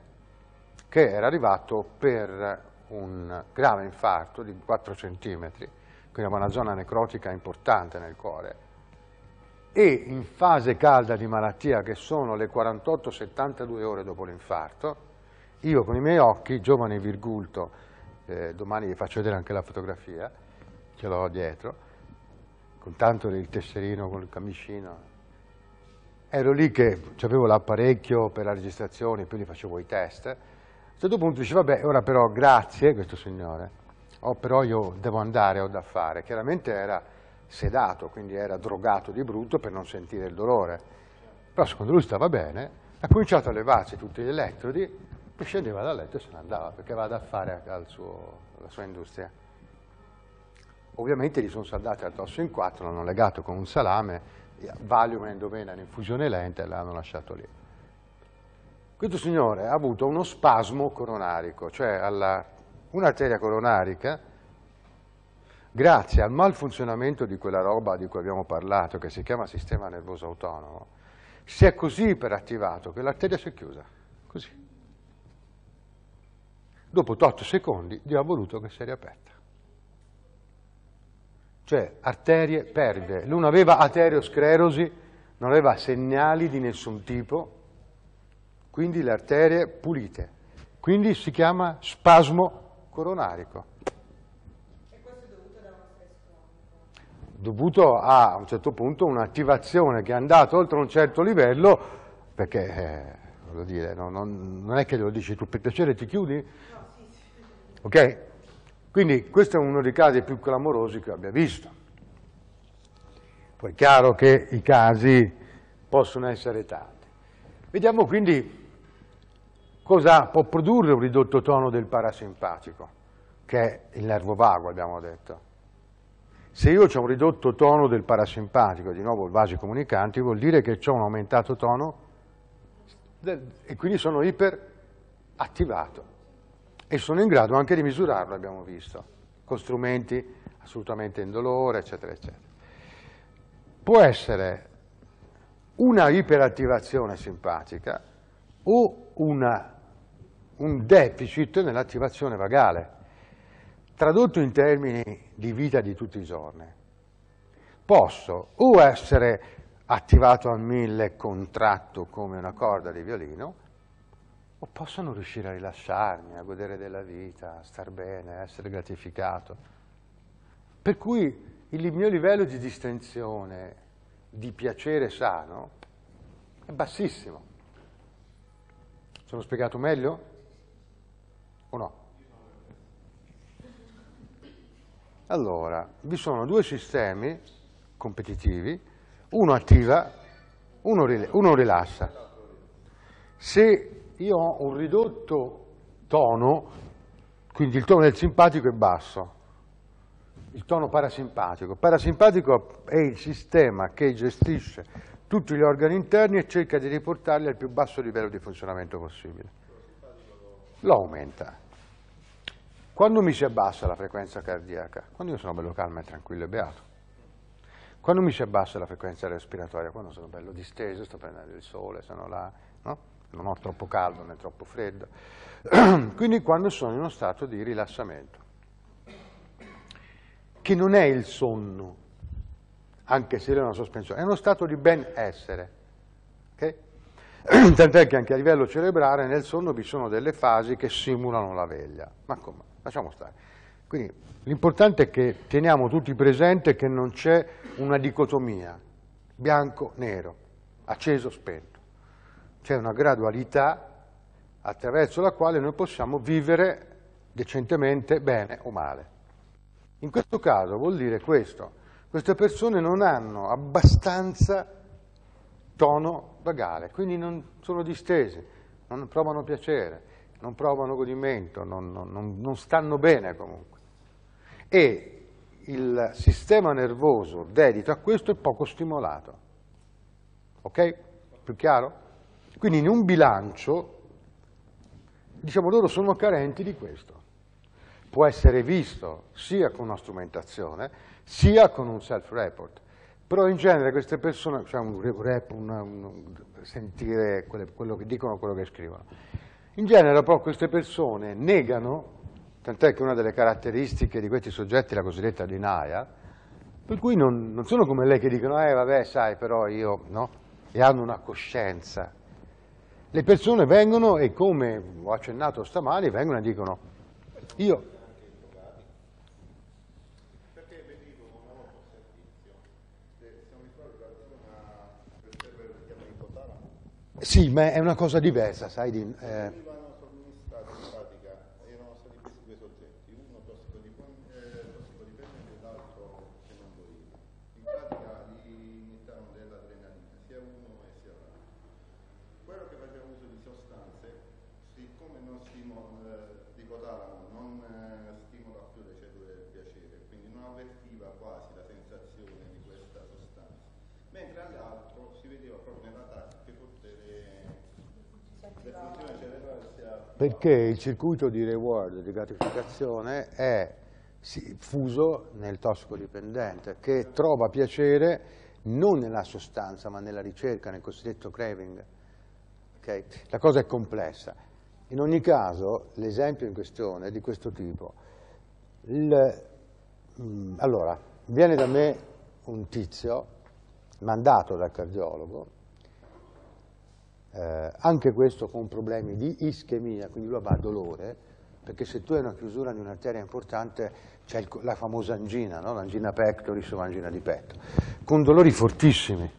che era arrivato per un grave infarto di 4 centimetri, quindi una zona necrotica importante nel cuore, e in fase calda di malattia, che sono le 48-72 ore dopo l'infarto, io con i miei occhi, giovane virgulto, eh, domani vi faccio vedere anche la fotografia, ce l'ho dietro, con tanto del tesserino, con il camicino, ero lì che avevo l'apparecchio per la registrazione, poi li facevo i test, certo punto dice, vabbè, ora però grazie, questo signore, oh, però io devo andare, ho da fare. Chiaramente era sedato, quindi era drogato di brutto per non sentire il dolore. Però secondo lui stava bene, ha cominciato a levarsi tutti gli elettrodi e scendeva dal letto e se ne andava perché aveva da fare al suo, alla sua industria. Ovviamente gli sono saldati addosso in quattro, l'hanno legato con un salame, Valium, endovena, infusione lenta e l'hanno lasciato lì. Questo signore ha avuto uno spasmo coronarico, cioè un'arteria coronarica grazie al malfunzionamento di quella roba di cui abbiamo parlato, che si chiama sistema nervoso autonomo, si è così iperattivato che l'arteria si è chiusa, così. Dopo 8 secondi Dio ha voluto che si riaperta. Cioè arterie pervie. Lui non aveva aterosclerosi, non aveva segnali di nessun tipo, quindi le arterie pulite. Quindi si chiama spasmo coronarico. dovuto a, a un certo punto un'attivazione che è andata oltre un certo livello, perché eh, dire, no, non, non, è che lo dici tu per piacere ti chiudi? No, sì, sì. Ok? Quindi questo è uno dei casi più clamorosi che abbia visto. Poi è chiaro che i casi possono essere tanti. Vediamo quindi cosa può produrre un ridotto tono del parasimpatico, che è il nervo vago, abbiamo detto. Se io ho un ridotto tono del parasimpatico, di nuovo il vasi comunicanti, vuol dire che ho un aumentato tono e quindi sono iperattivato e sono in grado anche di misurarlo, abbiamo visto, con strumenti assolutamente indolore, eccetera, eccetera. Può essere una iperattivazione simpatica o una, un deficit nell'attivazione vagale. Tradotto in termini di vita di tutti i giorni, posso o essere attivato a mille, contratto come una corda di violino, o posso non riuscire a rilasciarmi, a godere della vita, a star bene, a essere gratificato. Per cui il mio livello di distensione, di piacere sano, è bassissimo. Sono spiegato meglio? O no? Allora, vi sono due sistemi competitivi, uno attiva, uno, uno rilassa. Se io ho un ridotto tono, quindi il tono del simpatico è basso, il tono parasimpatico. Parasimpatico è il sistema che gestisce tutti gli organi interni e cerca di riportarli al più basso livello di funzionamento possibile. Lo aumenta. Quando mi si abbassa la frequenza cardiaca? Quando io sono bello calmo e tranquillo e beato. Quando mi si abbassa la frequenza respiratoria? Quando sono bello disteso, sto prendendo il sole, sono là, no? non ho troppo caldo né troppo freddo. <clears throat> Quindi quando sono in uno stato di rilassamento, che non è il sonno, anche se è una sospensione, è uno stato di benessere. Okay? <clears throat> Tant'è che anche a livello cerebrale nel sonno vi sono delle fasi che simulano la veglia. Ma come? lasciamo stare. Quindi l'importante è che teniamo tutti presente che non c'è una dicotomia, bianco-nero, acceso-spento. c'è una gradualità attraverso la quale noi possiamo vivere decentemente bene o male. In questo caso vuol dire questo, queste persone non hanno abbastanza tono vagale, quindi non sono distesi, non provano piacere, non provano godimento, non, non, non stanno bene comunque. E il sistema nervoso dedito a questo è poco stimolato. Ok? Più chiaro? Quindi in un bilancio, diciamo loro sono carenti di questo. Può essere visto sia con una strumentazione, sia con un self-report. Però in genere queste persone, cioè un rep, un, un, sentire quello che dicono, quello che scrivono, in genere però queste persone negano tant'è che una delle caratteristiche di questi soggetti è la cosiddetta denial, per cui non, non, sono come lei che dicono, eh vabbè sai però io, no? E hanno una coscienza. Le persone vengono e come ho accennato stamani, vengono e dicono, io Sì, ma è una cosa diversa, sai, di, eh, perché il circuito di reward, di gratificazione, è fuso nel tossicodipendente, che trova piacere non nella sostanza, ma nella ricerca, nel cosiddetto craving. Okay? La cosa è complessa. In ogni caso, l'esempio in questione è di questo tipo. Il, mm, allora, viene da me un tizio, mandato dal cardiologo, eh, anche questo con problemi di ischemia, quindi lui va a dolore, perché se tu hai una chiusura di un'arteria importante c'è la famosa angina, no? l'angina pectoris o l'angina di petto, con dolori fortissimi.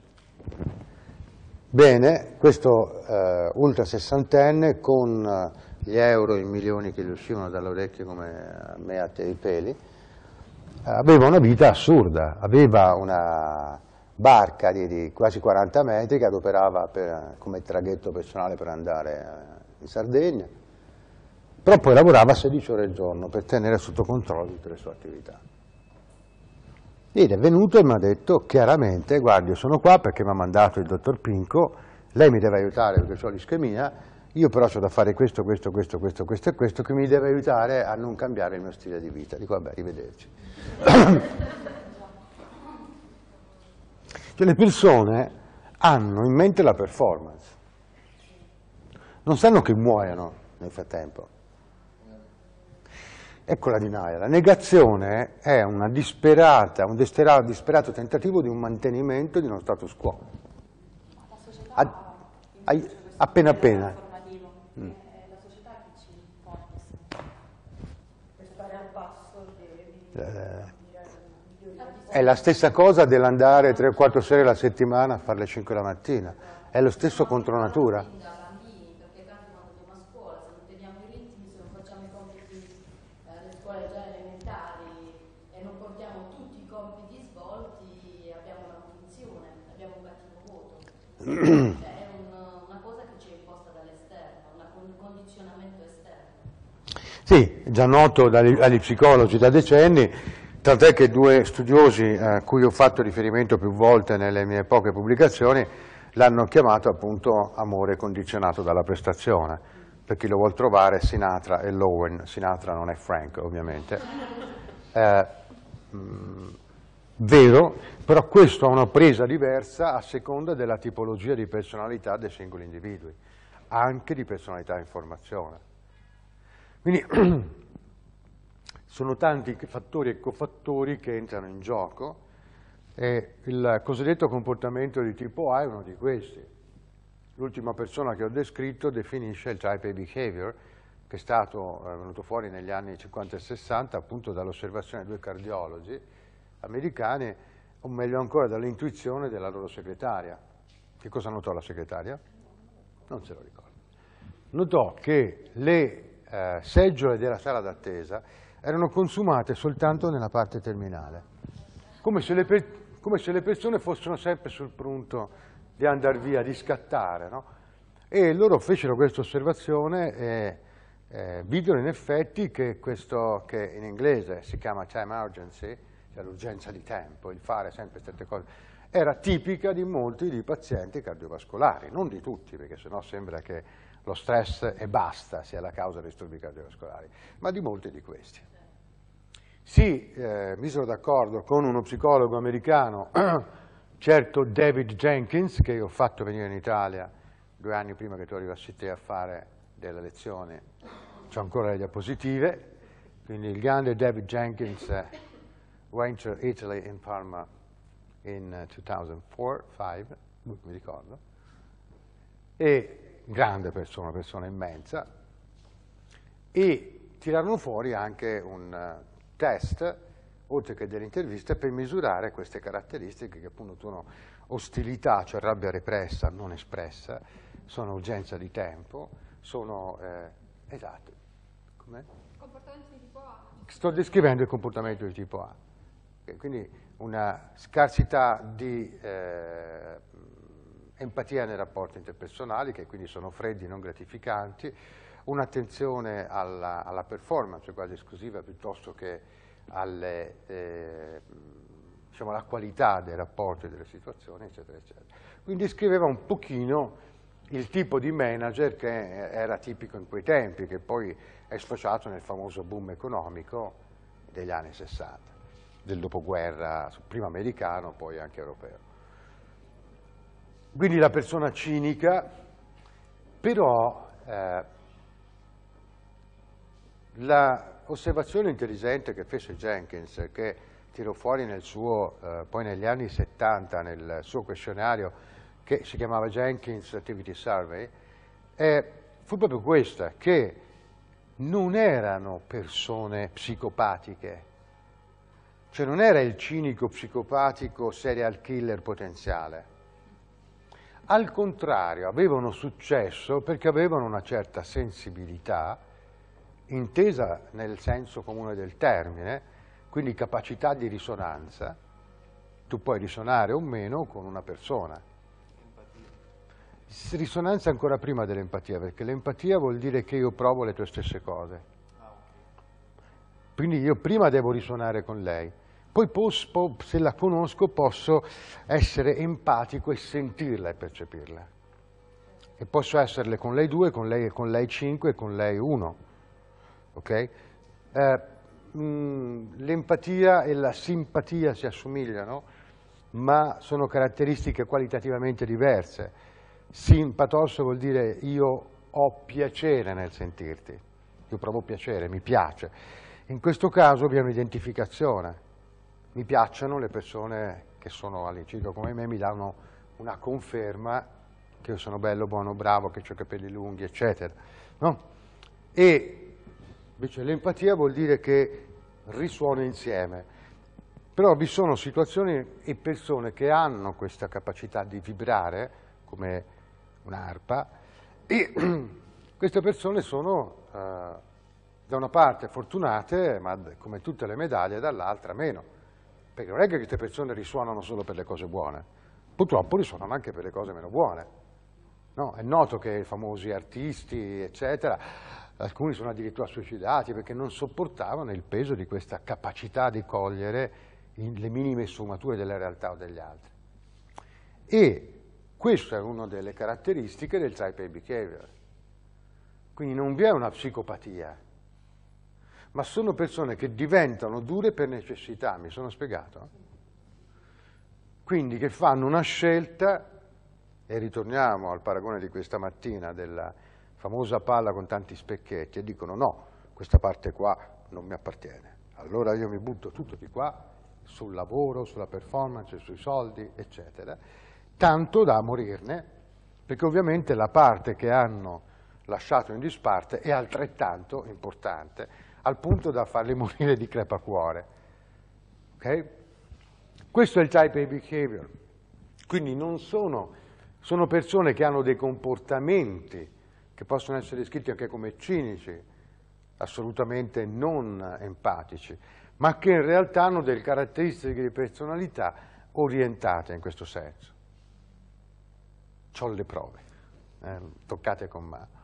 Bene, questo eh, ultra sessantenne con eh, gli euro, i milioni che gli uscivano dalle orecchie come a me a te i peli, aveva una vita assurda, aveva una barca di, di, quasi 40 metri che adoperava per, come traghetto personale per andare eh, in Sardegna, però poi lavorava 16 ore al giorno per tenere sotto controllo tutte le sue attività. Ed è venuto e mi ha detto chiaramente, guardi, io sono qua perché mi ha mandato il dottor Pinco, lei mi deve aiutare perché ho l'ischemia, io però ho da fare questo, questo, questo, questo, questo e questo che mi deve aiutare a non cambiare il mio stile di vita. Dico, vabbè, arrivederci. <clears throat> Cioè le persone hanno in mente la performance, non sanno che muoiono nel frattempo. Ecco la denial. La negazione è un disperato tentativo di un mantenimento di uno status quo. A, a, appena appena. Mm. Eh, è la stessa cosa dell'andare 3-4 sere alla settimana a fare le 5 la mattina, è lo stesso contro natura. cioè è una cosa che ci imposta dall'esterno, un condizionamento esterno. Sì, già noto dagli, agli psicologi da decenni, Tant'è che due studiosi a cui ho fatto riferimento più volte nelle mie poche pubblicazioni l'hanno chiamato appunto amore condizionato dalla prestazione. Per chi lo vuol trovare, Sinatra e Lowen. Sinatra non è Frank, ovviamente. Eh, mh, mm, vero, però questo ha una presa diversa a seconda della tipologia di personalità dei singoli individui, anche di personalità in formazione. Quindi <clears throat> sono tanti fattori e cofattori che entrano in gioco e il cosiddetto comportamento di tipo A è uno di questi. L'ultima persona che ho descritto definisce il type A behavior, che è stato è venuto fuori negli anni 50 e 60 appunto dall'osservazione di due cardiologi americani, o meglio ancora dall'intuizione della loro segretaria. Che cosa notò la segretaria? non se lo ricorda. Notò che le eh, seggiole della sala d'attesa erano consumate soltanto nella parte terminale, come se le, come se le persone fossero sempre sul punto di andare via, di scattare. No? E loro fecero questa osservazione e eh, videro in effetti che questo, che in inglese si chiama time urgency, cioè l'urgenza di tempo, il fare sempre certe cose, era tipica di molti di pazienti cardiovascolari, non di tutti, perché sennò sembra che lo stress e basta sia la causa dei disturbi cardiovascolari, ma di molti di questi. Si eh, misero d'accordo con uno psicologo americano, <clears throat> certo David Jenkins, che ho fatto venire in Italia due anni prima che tu arrivassi te a fare delle lezioni, ho ancora le diapositive, quindi il grande David Jenkins eh, went to Italy in Parma in 2004-2005, uh, mi ricordo, e grande persona, persona immensa, e tirarono fuori anche un uh, test, oltre che delle interviste, per misurare queste caratteristiche che appunto sono ostilità, cioè rabbia repressa, non espressa, sono urgenza di tempo, sono... Eh, esatto. Com'è? Comportamento di tipo A. Sto descrivendo il comportamento di tipo A. Quindi una scarsità di eh, empatia nei rapporti interpersonali, che quindi sono freddi, non gratificanti, un'attenzione alla, alla, performance quasi esclusiva piuttosto che alle, eh, diciamo, alla qualità dei rapporti delle situazioni, eccetera, eccetera. Quindi scriveva un pochino il tipo di manager che era tipico in quei tempi, che poi è sfociato nel famoso boom economico degli anni 60 del dopoguerra, prima americano, poi anche europeo. Quindi la persona cinica, però eh, l'osservazione intelligente che fece Jenkins, che tirò fuori nel suo, eh, poi negli anni 70 nel suo questionario che si chiamava Jenkins Activity Survey, eh, fu proprio questa, che non erano persone psicopatiche, cioè non era il cinico psicopatico serial killer potenziale. Al contrario, avevano successo perché avevano una certa sensibilità, intesa nel senso comune del termine, quindi capacità di risonanza. Tu puoi risonare o meno con una persona. Empatia. Risonanza ancora prima dell'empatia, perché l'empatia vuol dire che io provo le tue stesse cose. Quindi io prima devo risonare con lei poi se la conosco posso essere empatico e sentirla e percepirla. E posso esserle con lei due, con lei, con lei cinque e con lei uno. Okay? Eh, mm, l'empatia e la simpatia si assomigliano, ma sono caratteristiche qualitativamente diverse. Simpatos vuol dire io ho piacere nel sentirti, io provo piacere, mi piace. In questo caso vi è un'identificazione, mi piacciono le persone che sono all'incirca come me, mi danno una conferma che io sono bello, buono, bravo, che ho i capelli lunghi, eccetera. No? E invece l'empatia vuol dire che risuono insieme. Però vi sono situazioni e persone che hanno questa capacità di vibrare, come un'arpa, e <clears throat> queste persone sono eh, da una parte fortunate, ma come tutte le medaglie, dall'altra meno. Perché non è che queste persone risuonano solo per le cose buone, purtroppo risuonano anche per le cose meno buone. No, è noto che i famosi artisti, eccetera, alcuni sono addirittura suicidati perché non sopportavano il peso di questa capacità di cogliere le minime sfumature della realtà o degli altri. E questa è una delle caratteristiche del type A behavior. Quindi non vi è una psicopatia, ma sono persone che diventano dure per necessità, mi sono spiegato? Quindi che fanno una scelta, e ritorniamo al paragone di questa mattina della famosa palla con tanti specchietti, e dicono no, questa parte qua non mi appartiene. Allora io mi butto tutto di qua, sul lavoro, sulla performance, sui soldi, eccetera, tanto da morirne, perché ovviamente la parte che hanno lasciato in disparte è altrettanto importante al punto da farli <laughs> morire di crepacuore. Okay? Questo è il type A behavior. Quindi non sono sono persone che hanno dei comportamenti che possono essere descritti anche come cinici, assolutamente non empatici, ma che in realtà hanno delle caratteristiche di personalità orientate in questo senso. Ho le prove, eh, toccate con mano.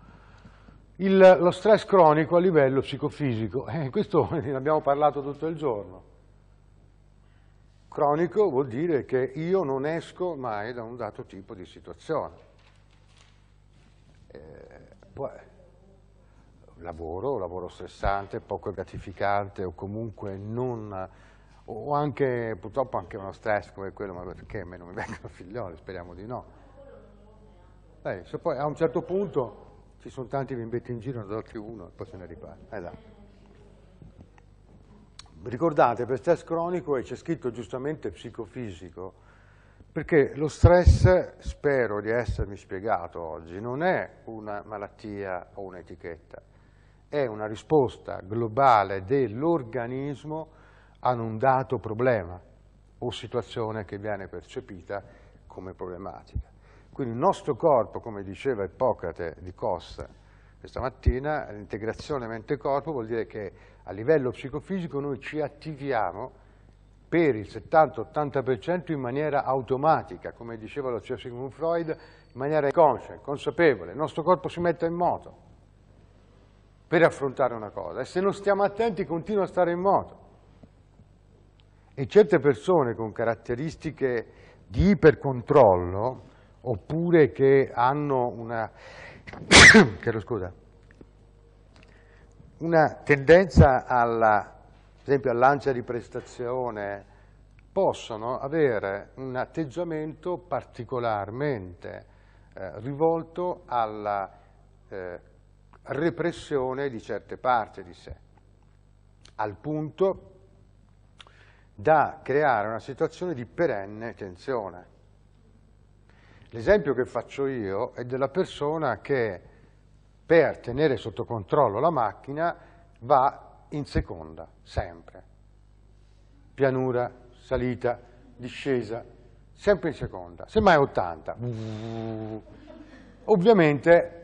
Il, lo stress cronico a livello psicofisico, eh, questo <laughs> ne abbiamo parlato tutto il giorno. Cronico vuol dire che io non esco mai da un dato tipo di situazione. Eh, poi, lavoro, lavoro stressante, poco gratificante o comunque non... o anche, purtroppo anche uno stress come quello, ma perché a me non mi <laughs> vengono figlioli, speriamo di no. Eh, se poi a un certo punto ci sono tanti bimbetti in giro, ne do uno e poi se ne riparte. Eh, Ricordate, per stress cronico c'è scritto giustamente psicofisico, perché lo stress, spero di essermi spiegato oggi, non è una malattia o un'etichetta, è una risposta globale dell'organismo a un dato problema o situazione che viene percepita come problematica. Quindi il nostro corpo, come diceva Ippocrate di Kos questa mattina, l'integrazione mente-corpo vuol dire che a livello psicofisico noi ci attiviamo per il 70-80% in maniera automatica, come diceva lo zio Sigmund Freud, in maniera inconscia, consapevole. Il nostro corpo si mette in moto per affrontare una cosa e se non stiamo attenti continua a stare in moto. E certe persone con caratteristiche di ipercontrollo oppure che hanno una, <coughs> scusa, una tendenza alla, esempio all'ancia di prestazione, possono avere un atteggiamento particolarmente eh, rivolto alla eh, repressione di certe parti di sé, al punto da creare una situazione di perenne tensione. L'esempio che faccio io è della persona che per tenere sotto controllo la macchina va in seconda, sempre. Pianura, salita, discesa, sempre in seconda, semmai 80. Ovviamente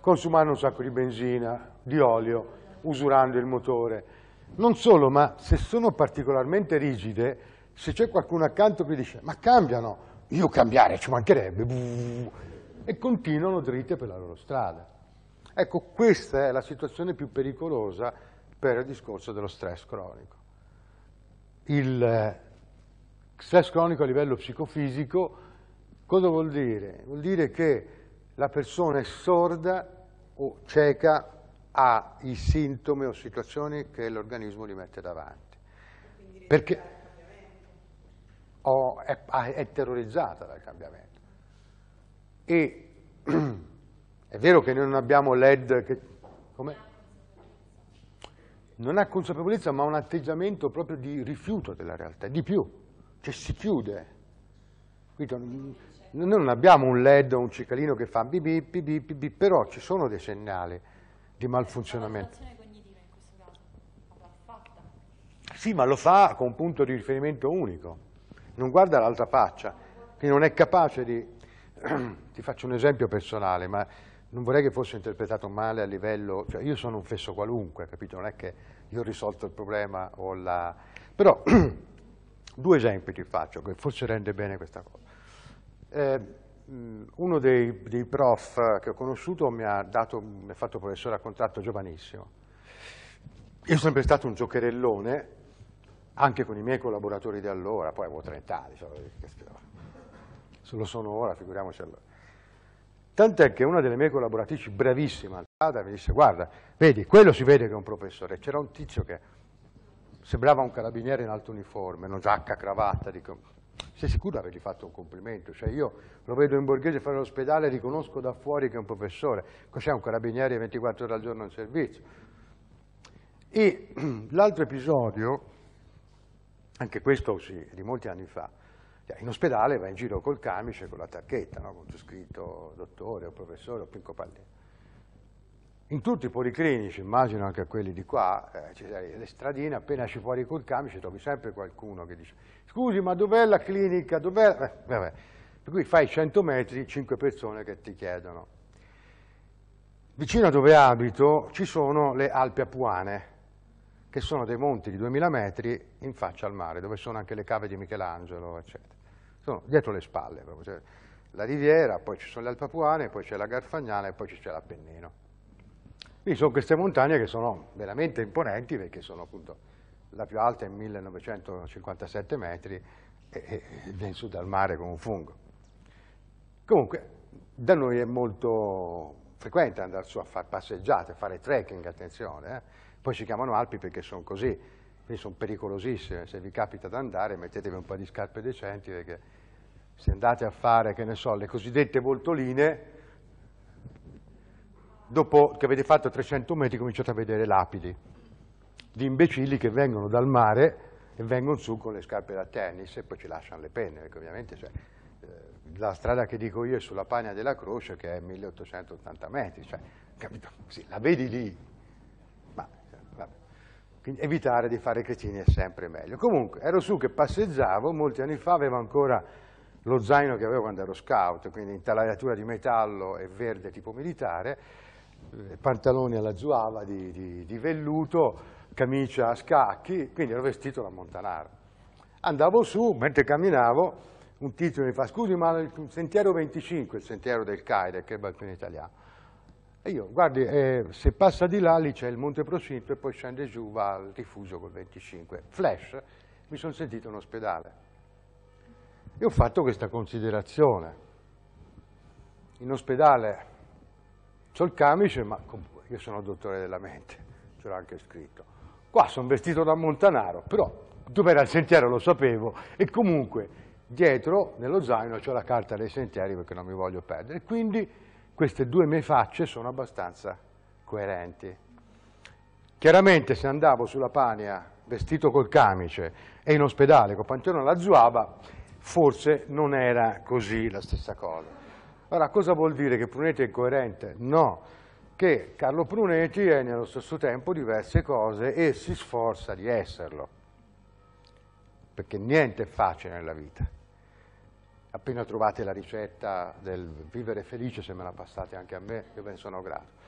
consumando un sacco di benzina, di olio, usurando il motore. Non solo, ma se sono particolarmente rigide, se c'è qualcuno accanto che dice ma cambiano, io cambiare ci mancherebbe, e continuano dritte per la loro strada. Ecco, questa è la situazione più pericolosa per il discorso dello stress cronico. Il eh, stress cronico a livello psicofisico cosa vuol dire? Vuol dire che la persona è sorda o cieca ai sintomi o situazioni che l'organismo gli mette davanti. Perché oh, è, è terrorizzata dal cambiamento. E <clears throat> È vero che noi non abbiamo LED che... Come? Non ha consapevolezza, ma un atteggiamento proprio di rifiuto della realtà, di più, cioè si chiude. Quindi, noi non abbiamo un LED o un cicalino che fa bip bip bip bip, però ci sono dei segnali di malfunzionamento. Sì, ma lo fa con un punto di riferimento unico, non guarda l'altra faccia, quindi non è capace di... <clears throat> Ti faccio un esempio personale, ma non vorrei che fosse interpretato male a livello, cioè io sono un fesso qualunque, capito? Non è che io ho risolto il problema o la... Però <clears throat> due esempi ti faccio, che forse rende bene questa cosa. Eh, uno dei, dei, prof che ho conosciuto mi ha, dato, mi ha fatto professore a contratto giovanissimo. Io sono sempre stato un giocherellone, anche con i miei collaboratori di allora, poi avevo 30 anni, se lo sono ora, figuriamoci allora. Tant'è che una delle mie collaboratrici, bravissima, mi disse, guarda, vedi, quello si vede che è un professore. C'era un tizio che sembrava un carabiniere in alto uniforme, no, giacca, cravatta, dico, sei sicuro avergli fatto un complimento? Cioè io lo vedo in borghese fare l'ospedale e riconosco da fuori che è un professore, cos'è un carabiniere 24 ore al giorno in servizio? E <clears throat> l'altro episodio, anche questo sì, di molti anni fa, in ospedale va in giro col camice, con la tacchetta, no? con scritto dottore o professore o Pinco Pallino. In tutti i policlinici, immagino anche quelli di qua, eh, ci le stradine, appena esci fuori col camice trovi sempre qualcuno che dice scusi ma dov'è la clinica, dov'è... Eh, Per cui fai 100 metri, 5 persone che ti chiedono. Vicino a dove abito ci sono le Alpi Apuane, che sono dei monti di 2000 metri in faccia al mare, dove sono anche le cave di Michelangelo, eccetera. Sono dietro le spalle, proprio. Cioè, la riviera, poi ci sono le Alpi Apuane, poi c'è la Garfagnana e poi c'è l'Appennino. Quindi sono queste montagne che sono veramente imponenti perché sono appunto la più alta è 1957 metri e, e viene su dal mare come un fungo. Comunque, da noi è molto frequente andare su a fare passeggiate, a fare trekking, attenzione, eh? poi si chiamano Alpi perché sono così, quindi sono pericolosissime, se vi capita di andare mettetevi un po' di scarpe decenti perché se andate a fare, che ne so, le cosiddette voltoline, dopo che avete fatto 300 metri cominciate a vedere lapidi di imbecilli che vengono dal mare e vengono su con le scarpe da tennis e poi ci lasciano le penne, perché ovviamente cioè, la strada che dico io è sulla Pagna della Croce che è 1880 metri, cioè, capito? Sì, la vedi lì, ma Quindi evitare di fare cretini è sempre meglio. Comunque, ero su che passeggiavo, molti anni fa avevo ancora lo zaino che avevo quando ero scout, quindi intelaiatura di metallo e verde tipo militare, eh, pantaloni alla zuava di, di, di velluto, camicia a scacchi, quindi ero vestito da montanaro. Andavo su, mentre camminavo, un titolo mi fa, scusi ma il sentiero 25, il sentiero del Caire, che è il balcone italiano. E io, guardi, eh, se passa di là, lì c'è il Monte Prosinto e poi scende giù, va al rifugio col 25. Flash, mi sono sentito in ospedale. E ho fatto questa considerazione. In ospedale c'ho il camice, ma io sono dottore della mente, ce l'ho anche scritto. Qua sono vestito da montanaro, però dove era il sentiero lo sapevo e comunque dietro nello zaino c'è la carta dei sentieri perché non mi voglio perdere. Quindi queste due mie facce sono abbastanza coerenti. Chiaramente se andavo sulla Pania vestito col camice e in ospedale con pantalone alla zuava, forse non era così la stessa cosa. Ora, cosa vuol dire che Pruneti è coerente? No, che Carlo Pruneti è nello stesso tempo diverse cose e si sforza di esserlo, perché niente è facile nella vita appena trovate la ricetta del vivere felice, se me la passate anche a me, io ve ne sono grato.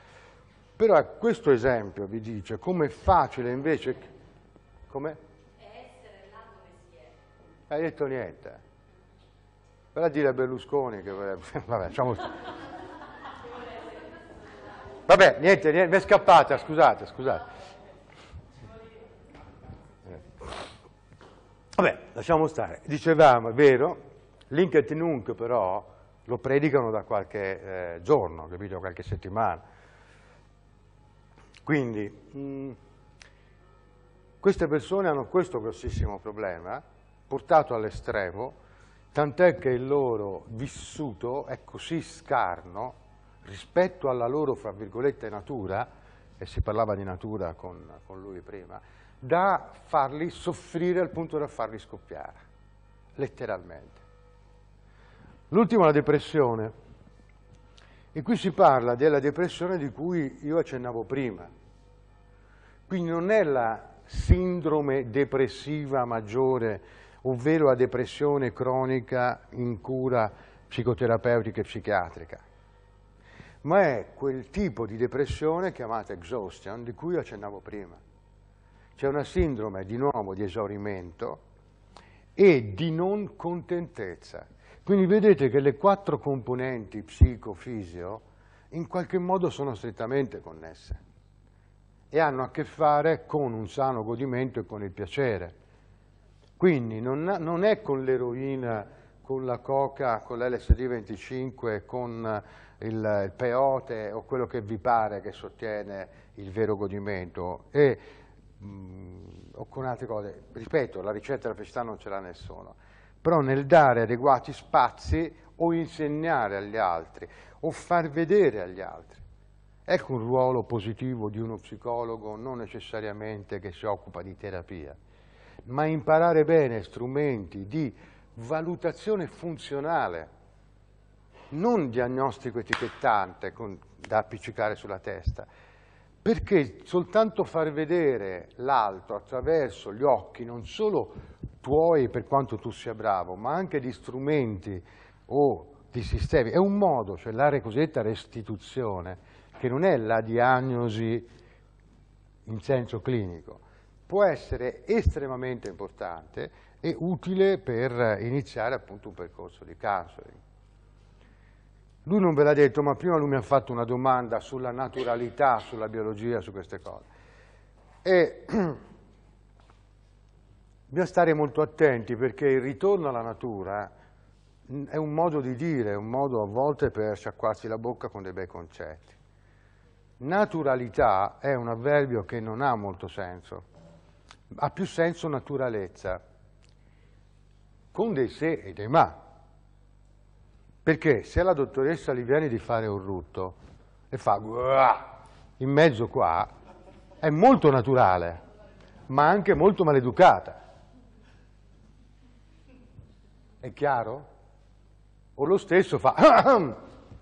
Però questo esempio vi dice com'è facile invece... Come? essere là dove si è. Hai detto niente. Per a dire a Berlusconi che... <laughs> Vabbè, facciamo... Vabbè, niente, niente, mi è scappata, scusate, scusate. Vabbè, lasciamo stare. Dicevamo, è vero, Link et Nunc però lo predicano da qualche eh, giorno, capito? qualche settimana. Quindi mh, mm, queste persone hanno questo grossissimo problema, portato all'estremo, tant'è che il loro vissuto è così scarno rispetto alla loro, fra virgolette, natura, e si parlava di natura con, con lui prima, da farli soffrire al punto da farli scoppiare, letteralmente. L'ultimo è la depressione. E qui si parla della depressione di cui io accennavo prima. Quindi non è la sindrome depressiva maggiore, ovvero la depressione cronica in cura psicoterapeutica e psichiatrica, ma è quel tipo di depressione chiamata exhaustion di cui accennavo prima. C'è una sindrome di nuovo di esaurimento e di non contentezza. Quindi vedete che le quattro componenti psicofisio in qualche modo sono strettamente connesse e hanno a che fare con un sano godimento e con il piacere. Quindi non, non è con l'eroina, con la coca, con l'LSD 25, con il, il peote o quello che vi pare che sottiene il vero godimento e, mm, o con altre cose. Ripeto, la ricetta della felicità non ce l'ha nessuno però nel dare adeguati spazi o insegnare agli altri o far vedere agli altri. Ecco un ruolo positivo di uno psicologo non necessariamente che si occupa di terapia, ma imparare bene strumenti di valutazione funzionale, non diagnostico etichettante con, da appiccicare sulla testa, perché soltanto far vedere l'altro attraverso gli occhi non solo tuoi per quanto tu sia bravo, ma anche di strumenti o di sistemi, è un modo, cioè la cosiddetta restituzione, che non è la diagnosi in senso clinico, può essere estremamente importante e utile per iniziare appunto un percorso di counseling. Lui non ve l'ha detto, ma prima lui mi ha fatto una domanda sulla naturalità, sulla biologia, su queste cose. E <clears throat> bisogna stare molto attenti perché il ritorno alla natura è un modo di dire, è un modo a volte per sciacquarsi la bocca con dei bei concetti. Naturalità è un avverbio che non ha molto senso, ha più senso naturalezza, con dei se e dei ma. Perché se la dottoressa gli viene di fare un rutto e fa in mezzo qua, è molto naturale, ma anche molto maleducata. È chiaro? O lo stesso fa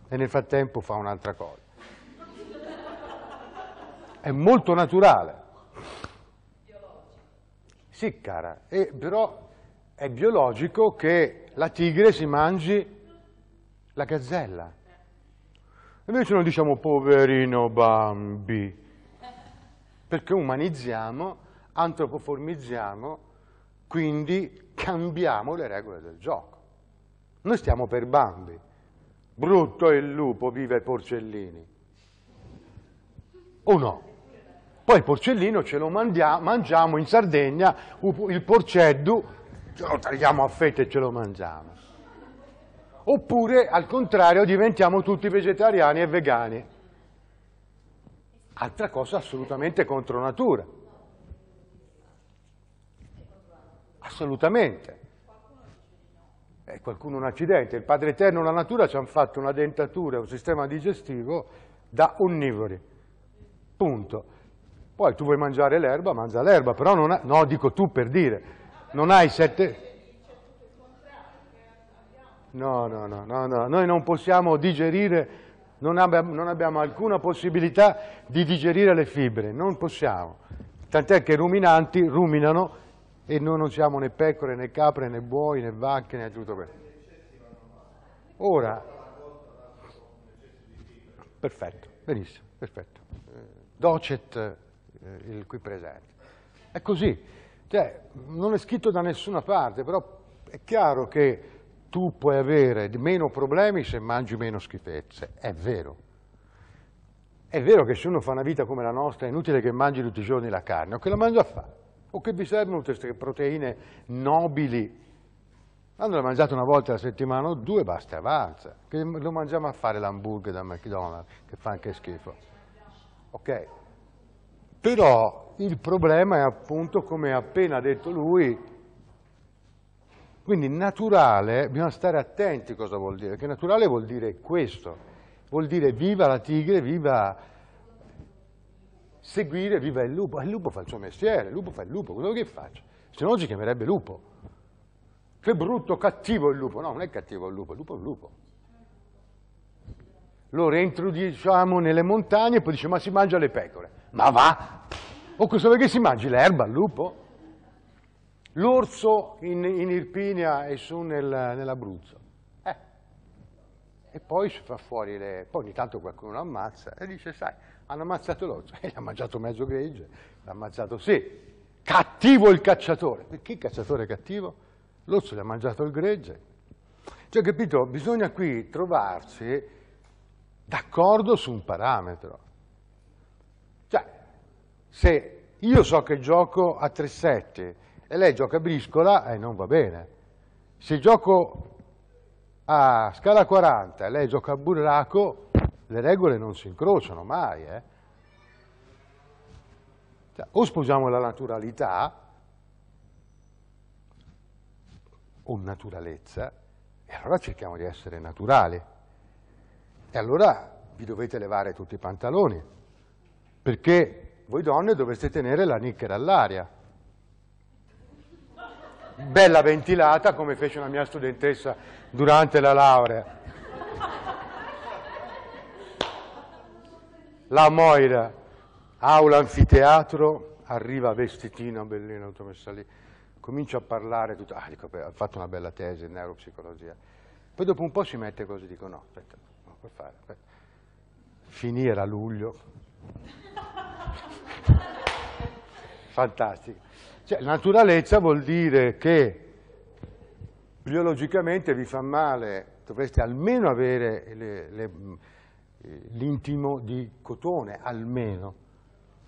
e nel frattempo fa un'altra cosa. È molto naturale. Sì, cara, e però è biologico che la tigre si mangi la gazzella. Invece noi diciamo poverino Bambi, perché umanizziamo, antropoformizziamo, quindi cambiamo le regole del gioco. Noi stiamo per Bambi. Brutto il lupo, vive ai porcellini. O no? Poi il porcellino ce lo mandiamo, mangiamo in Sardegna, il porceddu, ce lo tagliamo a fette e ce lo mangiamo. Oppure, al contrario, diventiamo tutti vegetariani e vegani. Altra cosa assolutamente contro natura. Assolutamente. Eh, qualcuno un accidente. Il Padre Eterno e la natura ci hanno fatto una dentatura, un sistema digestivo da onnivori. Punto. Poi tu vuoi mangiare l'erba, mangia l'erba, però non ha, no, dico tu per dire, non hai sette... No, no, no, no, no, noi non possiamo digerire, non abbiamo, non abbiamo alcuna possibilità di digerire le fibre, non possiamo. Tant'è che i ruminanti ruminano e noi non siamo né pecore, né capre, né buoi, né vacche, né tutto questo. Ora, perfetto, benissimo, perfetto. Docet eh, il qui presente. È così, cioè, non è scritto da nessuna parte, però è chiaro che tu puoi avere meno problemi se mangi meno schifezze, è vero. È vero che se uno fa una vita come la nostra è inutile che mangi tutti i giorni la carne, o che la mangia a fare o che vi servono tutte queste proteine nobili. Quando l'ho mangiato una volta alla settimana o due, basta, avanza. Che lo mangiamo a fare l'hamburger da McDonald's, che fa anche schifo. Ok? Però il problema è appunto, come ha appena detto lui, quindi naturale, bisogna stare attenti cosa vuol dire, che naturale vuol dire questo, vuol dire viva la tigre, viva seguire viva il lupo. Il lupo fa il suo mestiere, il lupo fa il lupo, vuoi che faccia? Se no si chiamerebbe lupo. Che brutto, cattivo il lupo. No, non è cattivo il lupo, il lupo è un lupo. Lo reintroduciamo nelle montagne e poi dice ma si mangia le pecore. Ma va! O vuoi che si mangi l'erba, il lupo? L'orso in, in, Irpinia e su nel, nell'Abruzzo. Eh. E poi si fa fuori le... Poi ogni tanto qualcuno lo ammazza e dice, sai, hanno ammazzato l'orso, <laughs> e gli ha mangiato mezzo gregge, l'ha ammazzato sì, cattivo il cacciatore, perché il cacciatore è cattivo? L'orso gli ha mangiato il gregge. Cioè, capito, bisogna qui trovarsi d'accordo su un parametro. Cioè, se io so che gioco a 3-7 e lei gioca a briscola, eh, non va bene. Se gioco a scala 40 e lei gioca a burraco, le regole non si incrociano mai. Eh? Cioè, o sposiamo la naturalità, o naturalezza, e allora cerchiamo di essere naturali. E allora vi dovete levare tutti i pantaloni, perché voi donne dovreste tenere la nicchera all'aria. Bella ventilata, come fece una mia studentessa durante la laurea. La Moira, aula anfiteatro, arriva tutta messa lì, comincia a parlare, tutto, ah, dico, ha fatto una bella tesi in neuropsicologia, Poi dopo un po' si mette così, dico no, aspetta, non puoi fare, aspetta. Finire a luglio. <laughs> Fantastico. Cioè, naturalezza vuol dire che biologicamente vi fa male, dovreste almeno avere le, l'intimo di cotone, almeno,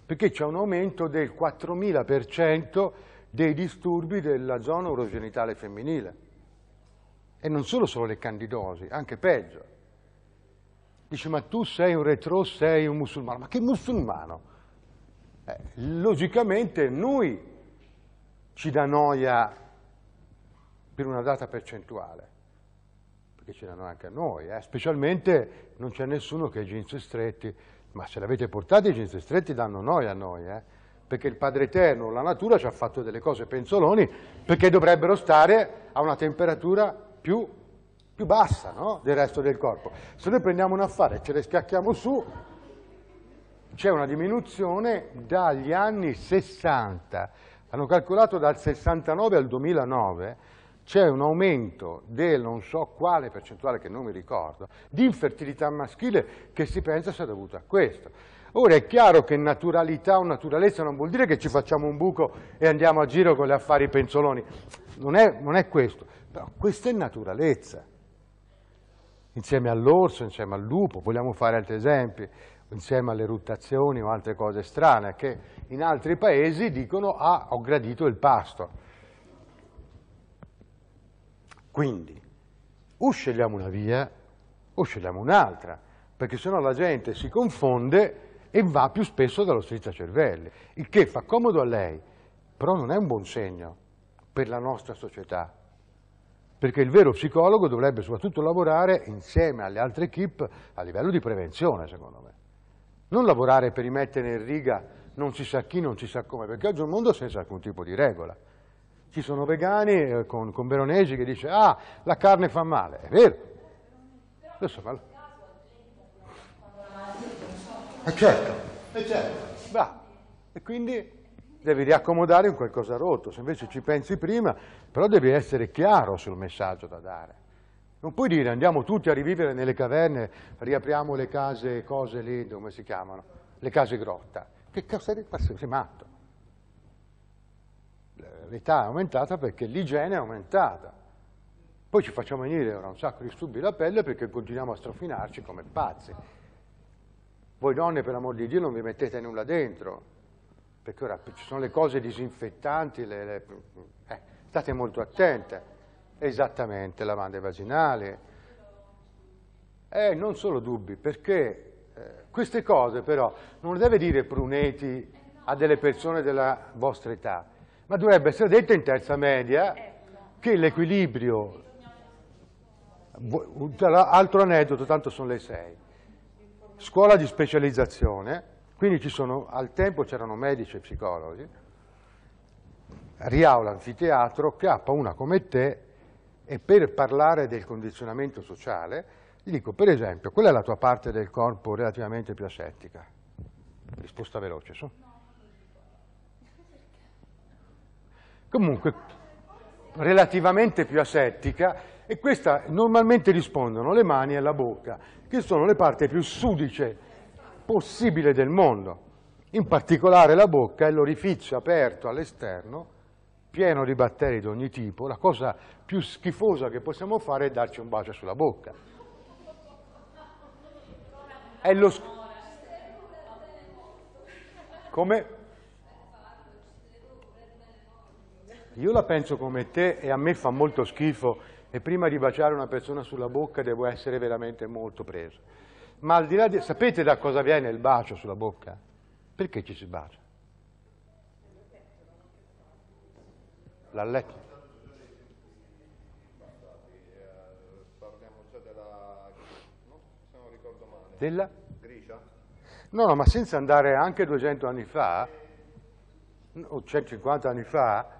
perché c'è un aumento del 4.000% dei disturbi della zona urogenitale femminile. E non solo solo le candidosi, anche peggio. Dice, ma tu sei un retro, sei un musulmano. Ma che musulmano? Eh, logicamente noi ci dà noia per una data percentuale, perché ce l'hanno anche a noi, eh? specialmente non c'è nessuno che ha i jeans stretti, ma se l'avete portati i jeans stretti danno noia a noi, eh? perché il Padre Eterno, la natura ci ha fatto delle cose penzoloni perché dovrebbero stare a una temperatura più, più bassa no? del resto del corpo. Se noi prendiamo un affare e ce le schiacchiamo su, c'è una diminuzione dagli anni 60, hanno calcolato dal 69 al 2009, c'è un aumento del non so quale percentuale, che non mi ricordo, di infertilità maschile che si pensa sia dovuta a questo. Ora è chiaro che naturalità o naturalezza non vuol dire che ci facciamo un buco e andiamo a giro con gli affari penzoloni, non è, non è questo, però questa è naturalezza. Insieme all'orso, insieme al lupo, vogliamo fare altri esempi, insieme alle ruttazioni o altre cose strane, che in altri paesi dicono ah, ho gradito il pasto. Quindi o scegliamo una via o scegliamo un'altra, perché sennò la gente si confonde e va più spesso dallo strizzacervelli, il che fa comodo a lei, però non è un buon segno per la nostra società, perché il vero psicologo dovrebbe soprattutto lavorare insieme alle altre equip a livello di prevenzione, secondo me. Non lavorare per rimettere in riga non si sa chi, non si sa come, perché oggi è un mondo senza alcun tipo di regola. Ci sono vegani eh, con, con Veronesi che dice ah, la carne fa male, è vero. Adesso fa... Eh certo, eh certo, va. E quindi devi riaccomodare un qualcosa rotto, se invece ci pensi prima, però devi essere chiaro sul messaggio da dare. Non puoi dire andiamo tutti a rivivere nelle caverne, riapriamo le case, cose lì, come si chiamano? Le case grotta. Che cosa sei matto? l'età è aumentata perché l'igiene è aumentata. Poi ci facciamo venire ora un sacco di stubbi la pelle perché continuiamo a strofinarci come pazzi. Voi donne, per amor di Dio, non vi mettete nulla dentro, perché ora ci sono le cose disinfettanti, le, le, state molto attente. Esattamente, lavande vaginali. Eh, non solo dubbi, perché eh, queste cose però non le deve dire Pruneti a delle persone della vostra età, ma dovrebbe essere detto in terza media che l'equilibrio, altro aneddoto, tanto sono le sei, scuola di specializzazione, quindi sono, al tempo c'erano medici e psicologi, riaula anfiteatro, chiappa una come te e per parlare del condizionamento sociale gli dico, per esempio, qual è la tua parte del corpo relativamente più asettica? Risposta veloce, su. comunque relativamente più asettica e questa normalmente rispondono le mani e la bocca, che sono le parti più sudice possibile del mondo. In particolare la bocca è l'orifizio aperto all'esterno, pieno di batteri di ogni tipo. La cosa più schifosa che possiamo fare è darci un bacio sulla bocca. È lo... Come? Io la penso come te e a me fa molto schifo e prima di baciare una persona sulla bocca devo essere veramente molto preso. Ma al di là di... sapete da cosa viene il bacio sulla bocca? Perché ci si bacia? L'ha letto? Della? Grigia? No, no, ma senza andare anche 200 anni fa, o 150 anni fa,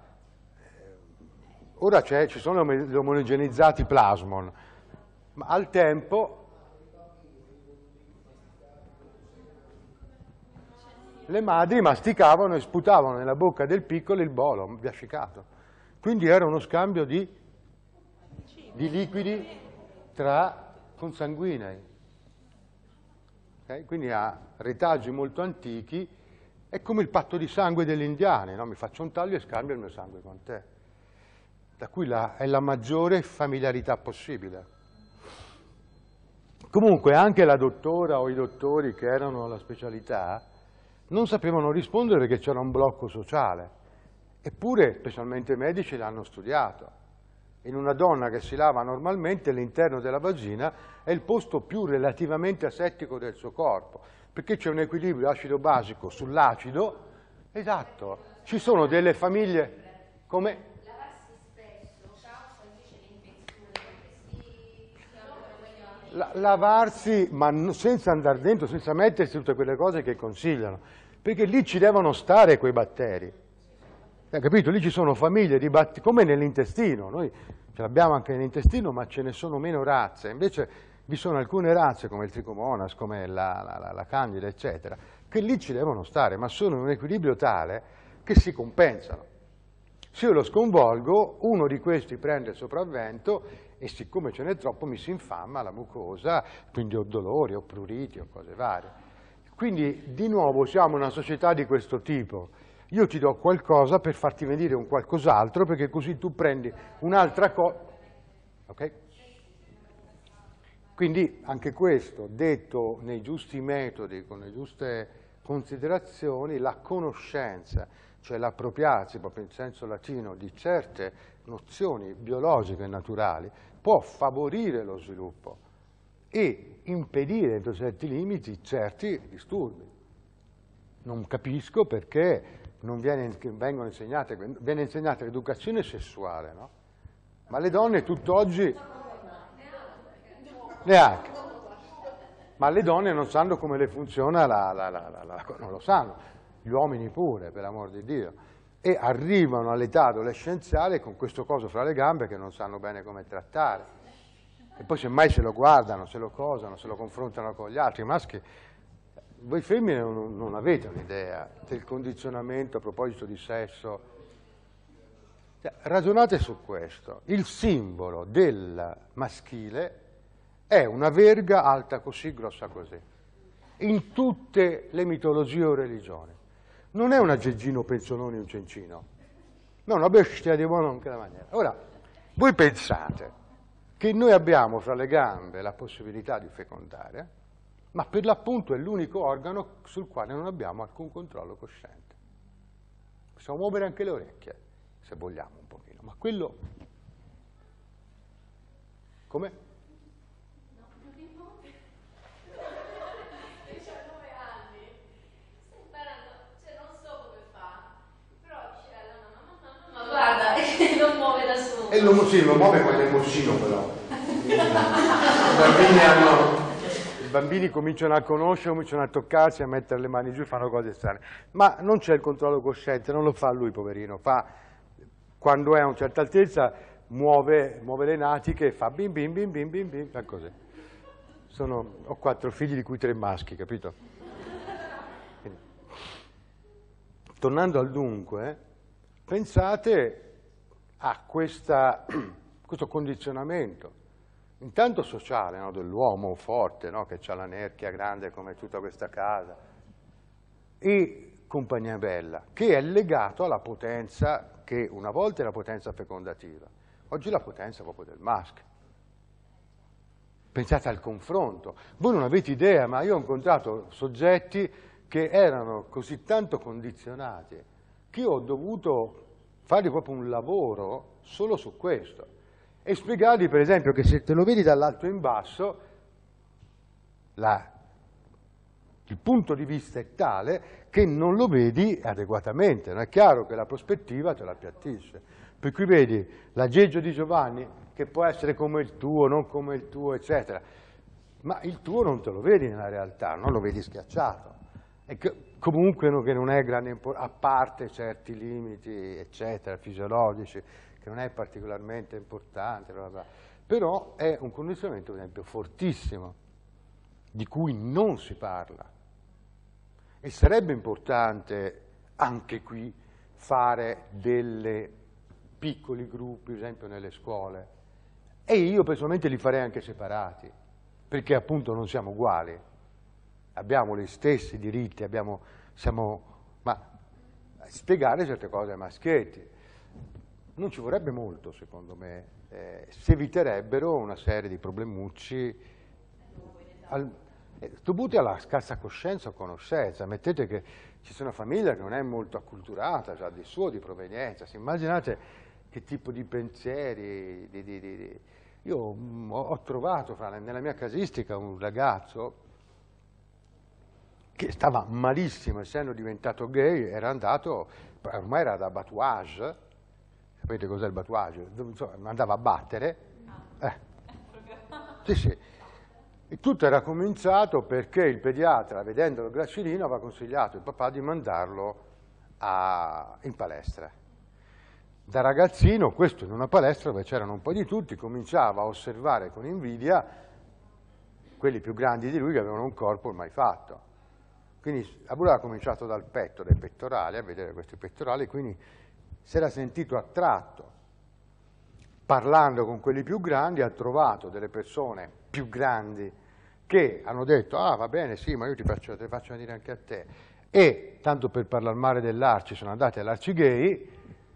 Ora ci sono gli omogenizzati plasmon, ma al tempo le madri masticavano e sputavano nella bocca del piccolo il bolo biascicato. Quindi era uno scambio di, di liquidi tra consanguinei. Okay? Quindi ha retaggi molto antichi, è come il patto di sangue degli indiani, no? mi faccio un taglio e scambio il mio sangue con te, da cui la, è la maggiore familiarità possibile. Comunque anche la dottora o i dottori che erano alla specialità non sapevano rispondere perché c'era un blocco sociale, eppure specialmente i medici l'hanno studiato. In una donna che si lava normalmente l'interno della vagina è il posto più relativamente asettico del suo corpo, perché c'è un equilibrio acido-basico sull'acido, esatto, ci sono delle famiglie come... La, lavarsi, ma senza andare dentro, senza mettersi tutte quelle cose che consigliano, perché lì ci devono stare quei batteri. Hai capito? Lì ci sono famiglie di batteri, come nell'intestino, noi ce l'abbiamo anche nell'intestino, ma ce ne sono meno razze. Invece vi sono alcune razze, come il tricomonas, come la, la, la, la candida, eccetera, che lì ci devono stare, ma sono in un equilibrio tale che si compensano. Se io lo sconvolgo, uno di questi prende il sopravvento e siccome ce n'è troppo mi si infamma la mucosa, quindi ho dolori, ho pruriti, ho cose varie. Quindi di nuovo siamo una società di questo tipo io ti do qualcosa per farti venire un qualcos'altro perché così tu prendi un'altra cosa. Ok? Quindi anche questo, detto nei giusti metodi, con le giuste considerazioni, la conoscenza, cioè l'appropriarsi, proprio in senso latino, di certe nozioni biologiche e naturali, può favorire lo sviluppo e impedire, entro certi limiti, certi disturbi. Non capisco perché non viene, vengono insegnate, viene insegnata l'educazione sessuale, no? Ma le donne tutt'oggi... Neanche. Ma le donne non sanno come le funziona la, la, la, la, non lo sanno, gli uomini pure, per amor di Dio. E arrivano all'età adolescenziale con questo coso fra le gambe che non sanno bene come trattare. E poi semmai se lo guardano, se lo cosano, se lo confrontano con gli altri. Maschi voi femmine non, non avete un'idea del condizionamento a proposito di sesso. Cioè, ragionate su questo. Il simbolo del maschile è una verga alta così, grossa così, in tutte le mitologie o religioni. Non è un aggeggino penzolone un cencino, no, una bestia di buona anche la maniera. Ora, voi pensate che noi abbiamo fra le gambe la possibilità di fecondare, ma per l'appunto è l'unico organo sul quale non abbiamo alcun controllo cosciente. Possiamo muovere anche le orecchie, se vogliamo un pochino, ma quello... Come? <laughs> guarda, <laughs> lo muove da solo. E lo, sì, lo muove con l'emocino però. <laughs> I bambini hanno i bambini cominciano a conoscere, cominciano a toccarsi, a mettere le mani giù, fanno cose strane. Ma non c'è il controllo cosciente, non lo fa lui, poverino. Fa, quando è a una certa altezza, muove, muove le natiche e fa bim bim bim bim bim bim, fa così. Sono, ho quattro figli, di cui tre maschi, capito? Tornando al dunque, pensate a questa, <clears throat> questo condizionamento intanto sociale no, dell'uomo forte, no, che ha la nerchia grande come tutta questa casa, e compagnia bella, che è legato alla potenza che una volta la potenza fecondativa, oggi è la potenza proprio del maschio. Pensate al confronto. Voi non avete idea, ma io ho incontrato soggetti che erano così tanto condizionati che io ho dovuto fare proprio un lavoro solo su questo e spiegargli per esempio che se te lo vedi dall'alto in basso, la, il punto di vista è tale che non lo vedi adeguatamente, non è chiaro che la prospettiva te la appiattisce. Per cui vedi l'aggeggio di Giovanni che può essere come il tuo, non come il tuo, eccetera, ma il tuo non te lo vedi nella realtà, non lo vedi schiacciato. E che, comunque che non è grande, a parte certi limiti, eccetera, fisiologici, che non è particolarmente importante, bla bla, però è un condizionamento, per esempio, fortissimo, di cui non si parla. E sarebbe importante anche qui fare dei piccoli gruppi, per esempio nelle scuole, E io personalmente li farei anche separati, perché appunto non siamo uguali. Abbiamo gli stessi diritti, abbiamo, siamo, ma spiegare certe cose ai maschietti. Non ci vorrebbe molto, secondo me, eh, si eviterebbero una serie di problemucci al, eh, dovuti alla scarsa coscienza o conoscenza. Mettete che ci sia una famiglia che non è molto acculturata, già di suo, di provenienza, si immaginate che tipo di pensieri, di, di, di, io mh, ho trovato fra, nella mia casistica un ragazzo che stava malissimo, essendo diventato gay, era andato, ormai era da batouage, sapete cos'è il batouage? Insomma, andava a battere. Eh. Sì, sì. E tutto era cominciato perché il pediatra, vedendo il gracilino, aveva consigliato il papà di mandarlo a, in palestra da ragazzino, questo in una palestra dove c'erano un po' di tutti, cominciava a osservare con invidia quelli più grandi di lui che avevano un corpo mai fatto. Quindi Abula ha cominciato dal petto, dai pettorali, a vedere questi pettorali, quindi si era sentito attratto. Parlando con quelli più grandi ha trovato delle persone più grandi che hanno detto, ah va bene, sì, ma io ti faccio, te faccio venire anche a te. E, tanto per parlare male dell'Arci, sono andati all'Arci Gay,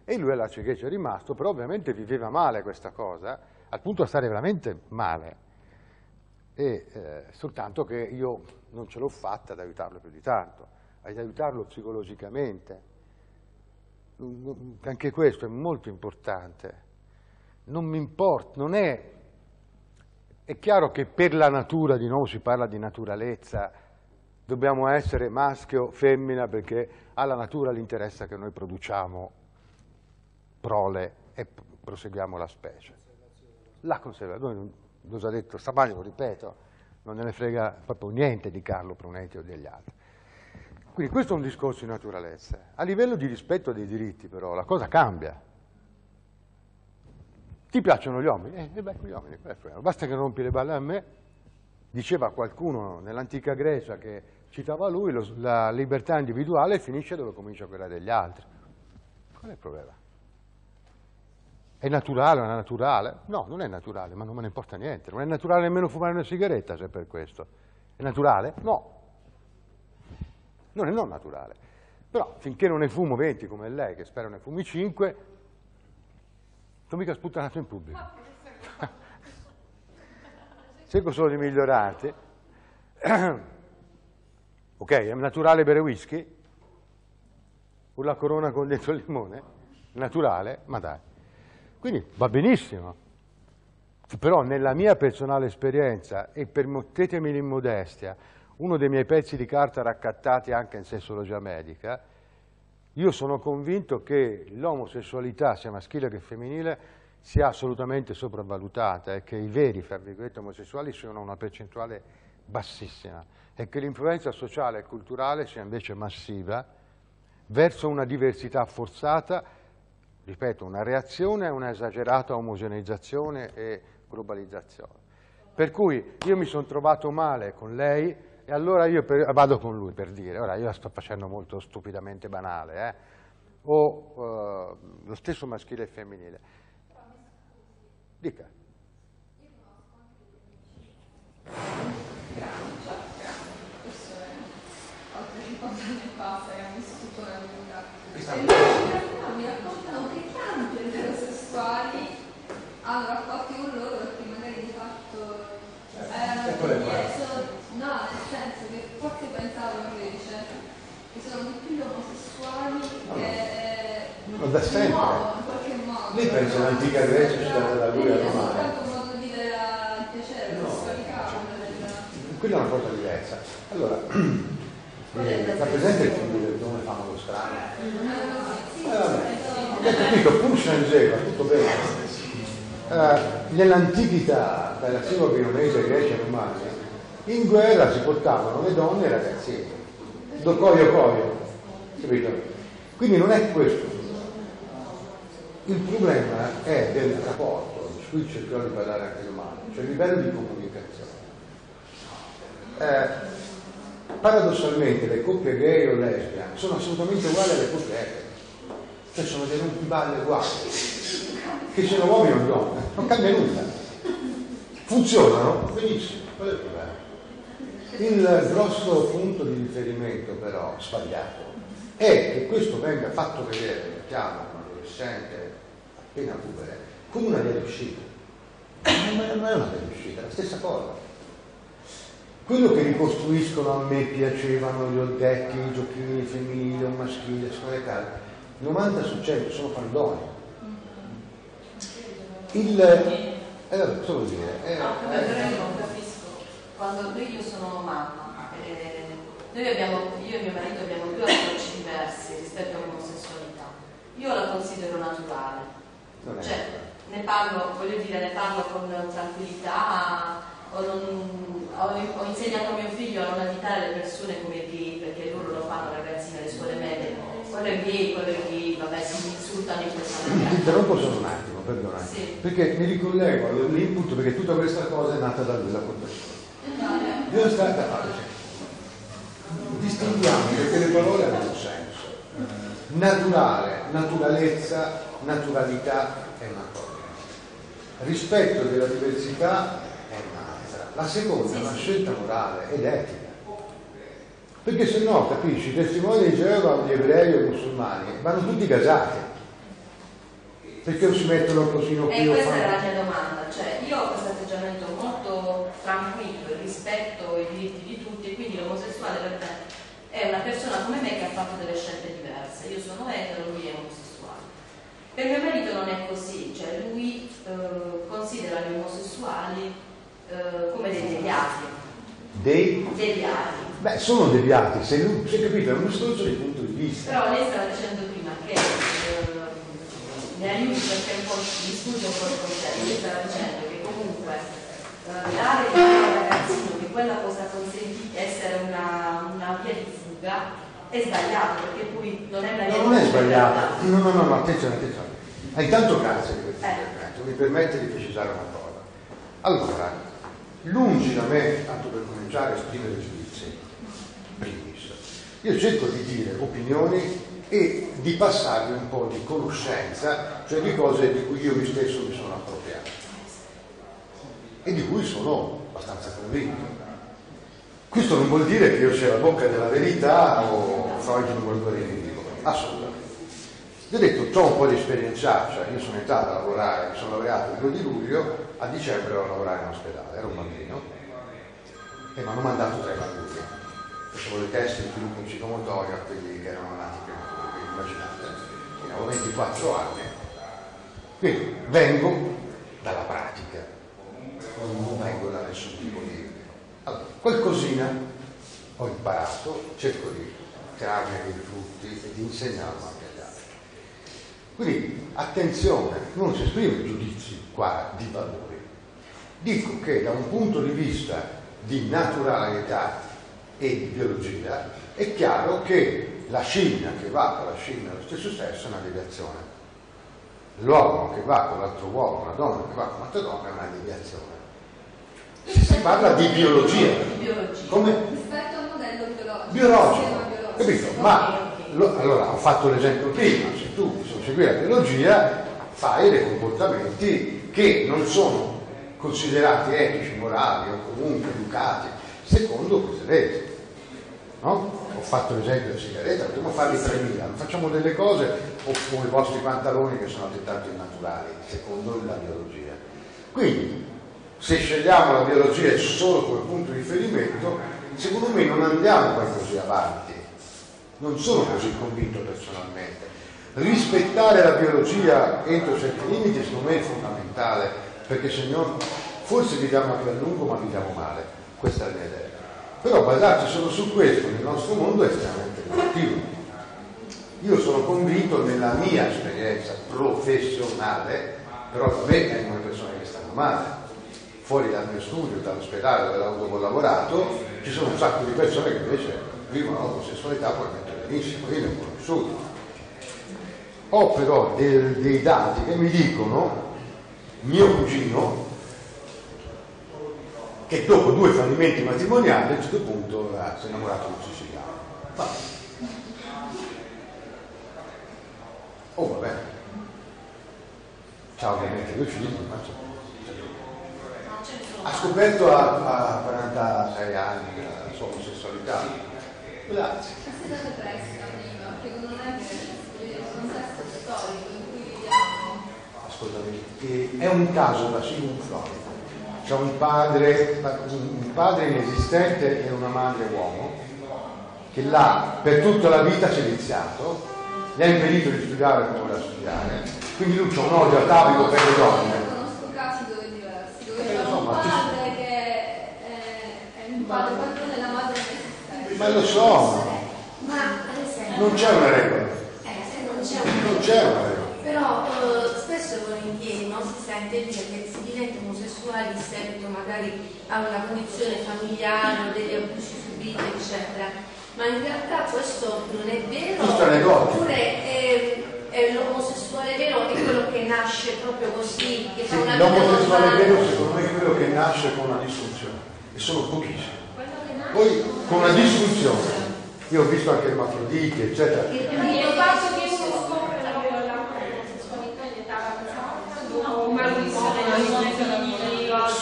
e lui all'Arcigheggio è rimasto, però ovviamente viveva male questa cosa, al punto da stare veramente male. E, eh, soltanto che io non ce l'ho fatta ad aiutarlo più di tanto, ad aiutarlo psicologicamente. Anche questo è molto importante. Non mi importa, non è... È chiaro che per la natura, di nuovo si parla di naturalezza, dobbiamo essere maschio, femmina, perché alla natura l'interessa che noi produciamo prole e proseguiamo la specie. La conservazione, l'ho già detto stamani, lo ripeto, non ne frega proprio niente di Carlo Brunetti o degli altri. Quindi questo è un discorso di naturalezza. A livello di rispetto dei diritti però la cosa cambia. Ti piacciono gli uomini? Eh, eh beh, gli uomini, basta che rompi le balle a me. Diceva qualcuno nell'antica Grecia che citava lui, lo, la libertà individuale finisce dove comincia quella degli altri. Qual è il problema? È naturale o non è naturale? No, non è naturale, ma non me ne importa niente. Non è naturale nemmeno fumare una sigaretta se per questo. È naturale? No. Non è non naturale. Però finché non ne fumo 20 come lei, che spero ne fumi 5, non mica sputtanato in pubblico. Cerco <laughs> solo di migliorarti. <clears throat> ok, è naturale bere whisky? O la corona con dentro il limone? Naturale? Ma dai. Quindi va benissimo, però nella mia personale esperienza, e permettetemi l'immodestia, uno dei miei pezzi di carta raccattati anche in sessologia medica, io sono convinto che l'omosessualità, sia maschile che femminile, sia assolutamente sopravvalutata e che i veri, fra virgolette, omosessuali siano una percentuale bassissima e che l'influenza sociale e culturale sia invece massiva verso una diversità forzata ripeto, una reazione a una esagerata omogeneizzazione e globalizzazione. Per cui io mi sono trovato male con lei e allora io per, vado con lui per dire, ora io la sto facendo molto stupidamente banale, eh? o uh, lo stesso maschile e femminile. Dica. Rapporti con loro perché magari di fatto erano chiesto, no, nel senso che forse pensavo invece che sono di più gli omosessuali non da sempre. Lei pensa all'antica Grecia è stata da lui a Roma. È Roma. un modo di dire il piacere, la sessualità. Quella è una cosa diversa. Allora, <clears throat> eh, rappresenta il figlio del nome fanno lo strano. Eh. Ho capito, pur Shangeva, tutto bene. Eh, nell'antichità, dalla Silva Veronese, Grecia e Romagna, in guerra si portavano le donne e i ragazzini. Do coio coio. Capito? Quindi non è questo. Il problema è del rapporto, qui cercherò di parlare anche domani, cioè il livello di comunicazione. Eh, paradossalmente le coppie gay o lesbiane sono assolutamente uguali alle coppie etero cioè sono dei rompiballe uguali, che siano uomini o donne, non cambia nulla. Funzionano? Benissimo, qual è il problema? Il grosso punto di riferimento però sbagliato è che questo venga fatto vedere, mettiamo un adolescente appena pubere, come una via d'uscita. Non è una via d'uscita, è la stessa cosa. Quello che ricostruiscono a me piacevano, gli ho detti, i giochini femminili, un maschile, sono le il 90 su 100 sono pandoni. Il, eh, vabbè, cosa vuol dire? Eh, No, però io non capisco. Quando io sono mamma, eh, noi abbiamo, io e mio marito abbiamo due approcci diversi rispetto all'omosessualità. Io la considero naturale. Cioè, ne parlo, voglio dire, ne parlo con tranquillità, ho, non- ho- ho insegnato a mio figlio a non additare le persone come gay, perché loro lo fanno ragazzini alle scuole medie. Quello è gay, quello è gay, vabbè, si insultano in questa Ti maniera. interrompo solo un attimo, perdona. Sì. Perché mi ricollego all'input perché tutta questa cosa è nata da lui, la professore. Io stata facile. Distinguiamo perché le parole hanno un senso. Naturale, naturalezza, naturalità è una cosa. Rispetto della diversità è un'altra. La seconda è una scelta morale ed etica. Perché se no, capisci, i testimoni di Geova, gli ebrei o i musulmani vanno tutti gasati. Perché non si mettono così o E qui o questa era la fanno? mia domanda, cioè io ho questo atteggiamento molto tranquillo, rispetto i diritti di tutti e quindi l'omosessuale per me è una persona come me che ha fatto delle scelte diverse. Io sono etero, lui è omosessuale. Per mio marito non è così, cioè lui eh, considera gli omosessuali eh, come dei deviati. Dei Deviati. Beh, sono deviati, se lui, si è capito, è un discorso di punto di vista. Però lei stava dicendo prima che eh, ne aiuti perché un po' mi sfugge un po' il concetto. Lei stava dicendo che comunque eh, dare al ragazzino che quella possa consentire essere una, una via di fuga è sbagliato perché poi non è via No, non è sbagliato. No, no, no, no, attenzione, attenzione. Ah, intanto grazie di questo Eh. intervento, mi permette di precisare una cosa. Allora, lungi da me, tanto per cominciare, a esprimere giudizi, primis, io cerco di dire opinioni e di passarvi un po' di conoscenza, cioè di cose di cui io mi stesso mi sono appropriato e di cui sono abbastanza convinto. Questo non vuol dire che io sia la bocca della verità o Non vuol dire ridicolo, assolutamente. Vi ho detto, ho un po' di esperienza, cioè io sono entrato a lavorare, mi sono laureato il 2 di luglio, a dicembre ero a lavorare in ospedale, ero un bambino e mi hanno mandato tre bambini. Facevo le test di sviluppo psicomotorio a quelli che erano nati prima, quindi immaginate, quindi avevo 24 anni. Quindi vengo dalla pratica, non vengo da nessun tipo di... Allora, qualcosina ho imparato, cerco di trarne dei frutti e di insegnarlo anche agli altri. Quindi attenzione, non si esprime giudizi qua di valori. Dico che da un punto di vista di naturalità e di biologia è chiaro che la scimmia che va con la scimmia dello stesso sesso è una deviazione. L'uomo che va con l'altro uomo, la donna che va con l'altra donna è una deviazione. Si, si parla di biologia. Come Rispetto al modello biologico. biologico. Capito? Ma lo- allora ho fatto l'esempio prima, se tu se segui la biologia fai dei comportamenti che non sono considerati etici, morali o comunque educati secondo queste leggi. No? Ho fatto l'esempio della sigaretta, potremmo farli 3.000, non facciamo delle cose o come i vostri pantaloni che sono altrettanto innaturali, secondo la biologia. Quindi, se scegliamo la biologia solo come punto di riferimento, secondo me non andiamo poi così avanti. Non sono così convinto personalmente. Rispettare la biologia entro certi limiti secondo me è fondamentale, perché se no forse viviamo anche a lungo ma viviamo male. Questa è la mia idea. Però basarci solo su questo nel nostro mondo è estremamente negativo. Io sono convinto nella mia esperienza professionale, però da me vengono persone che stanno male. Fuori dal mio studio, dall'ospedale dove ho lavorato, ci sono un sacco di persone che invece vivono l'omosessualità probabilmente benissimo, io ne ho conosciuti. Ho però del- dei dati che mi dicono, mio cugino, che dopo due fallimenti matrimoniali a un certo punto eh, si è innamorato di un siciliano. Va. Oh va bene. Ciao ovviamente due figli, ma sono Ha scoperto a, a 46 anni la sua omosessualità. Grazie. Ma si date pressa prima, non è che il contesto storico in cui viviamo Ascoltami, eh, è un caso da Sigmund Freud. C'è un padre, un padre inesistente e una madre uomo che l'ha per tutta la vita seliziato, gli ha impedito di studiare come voleva studiare, quindi lui c'ha un odio atavico per le donne. Conosco casi dove è diversi, dove Eh, c'è un padre che è, è un padre padrone e la madre inesistente. Ma lo so, Ma ad esempio, non c'è una regola, eh, non c'è un non c'è una regola. Però eh, spesso e volentieri no, si sente dire che si diventa omosessuali in seguito magari a una condizione familiare o degli abusi subiti, eccetera. Ma in realtà questo non è vero. Oppure è, è l'omosessuale vero è quello che nasce proprio così, che fa Sì, una vita L'omosessuale vero secondo me è quello che nasce con una disfunzione, e sono pochissimi. Poi con una disfunzione, io ho visto anche hermafroditi, eccetera,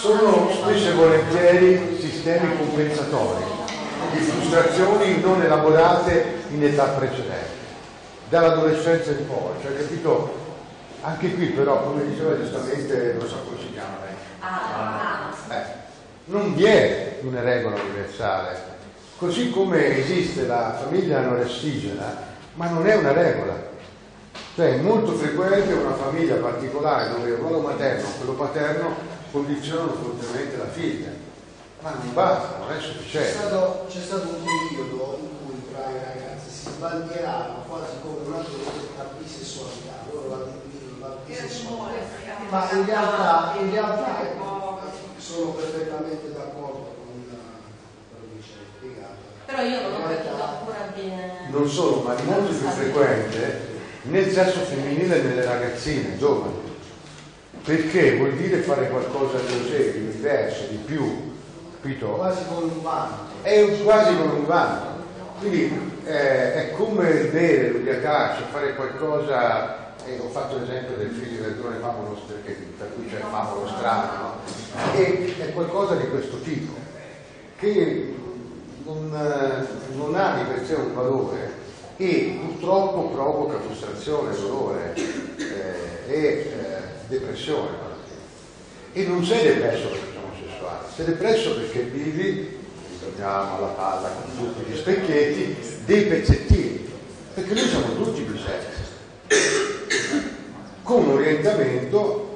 sono spesso e volentieri sistemi compensatori di frustrazioni non elaborate in età precedente, dall'adolescenza in poi, cioè capito? Anche qui però, come diceva giustamente, non so come si chiama lei, Ah, Eh, non vi è una regola universale, così come esiste la famiglia anoressigena, ma non è una regola. Cioè è molto frequente una famiglia particolare dove il ruolo materno e quello paterno condizionano fortemente la figlia, ma non basta, non è C'è sufficiente. stato, c'è stato un periodo in cui tra i ragazzi si sbandieravano quasi come una la bisessualità, loro la bisessualità. Ma in realtà, in realtà sono perfettamente d'accordo con quello che ci hai spiegato. Però io non ho capito ancora bene. Non solo, ma di molto più frequente nel sesso femminile e nelle ragazzine giovani. Perché vuol dire fare qualcosa di osè, di diverso, di più, capito? quasi con un vanto. è quasi come un vanto. Quindi eh, è come bere, l'ubriacarsi, fare qualcosa, eh, ho fatto l'esempio del figlio di verdure famolo, perché, per cui c'è il famolo strano, no? E è qualcosa di questo tipo, che non, eh, non ha di per sé un valore e purtroppo provoca frustrazione, dolore eh, e eh, depressione. E non sei depresso perché sei omosessuale, sei depresso perché vivi, ritorniamo alla palla con tutti gli specchietti, dei pezzettini, perché noi siamo tutti bisex, con un orientamento,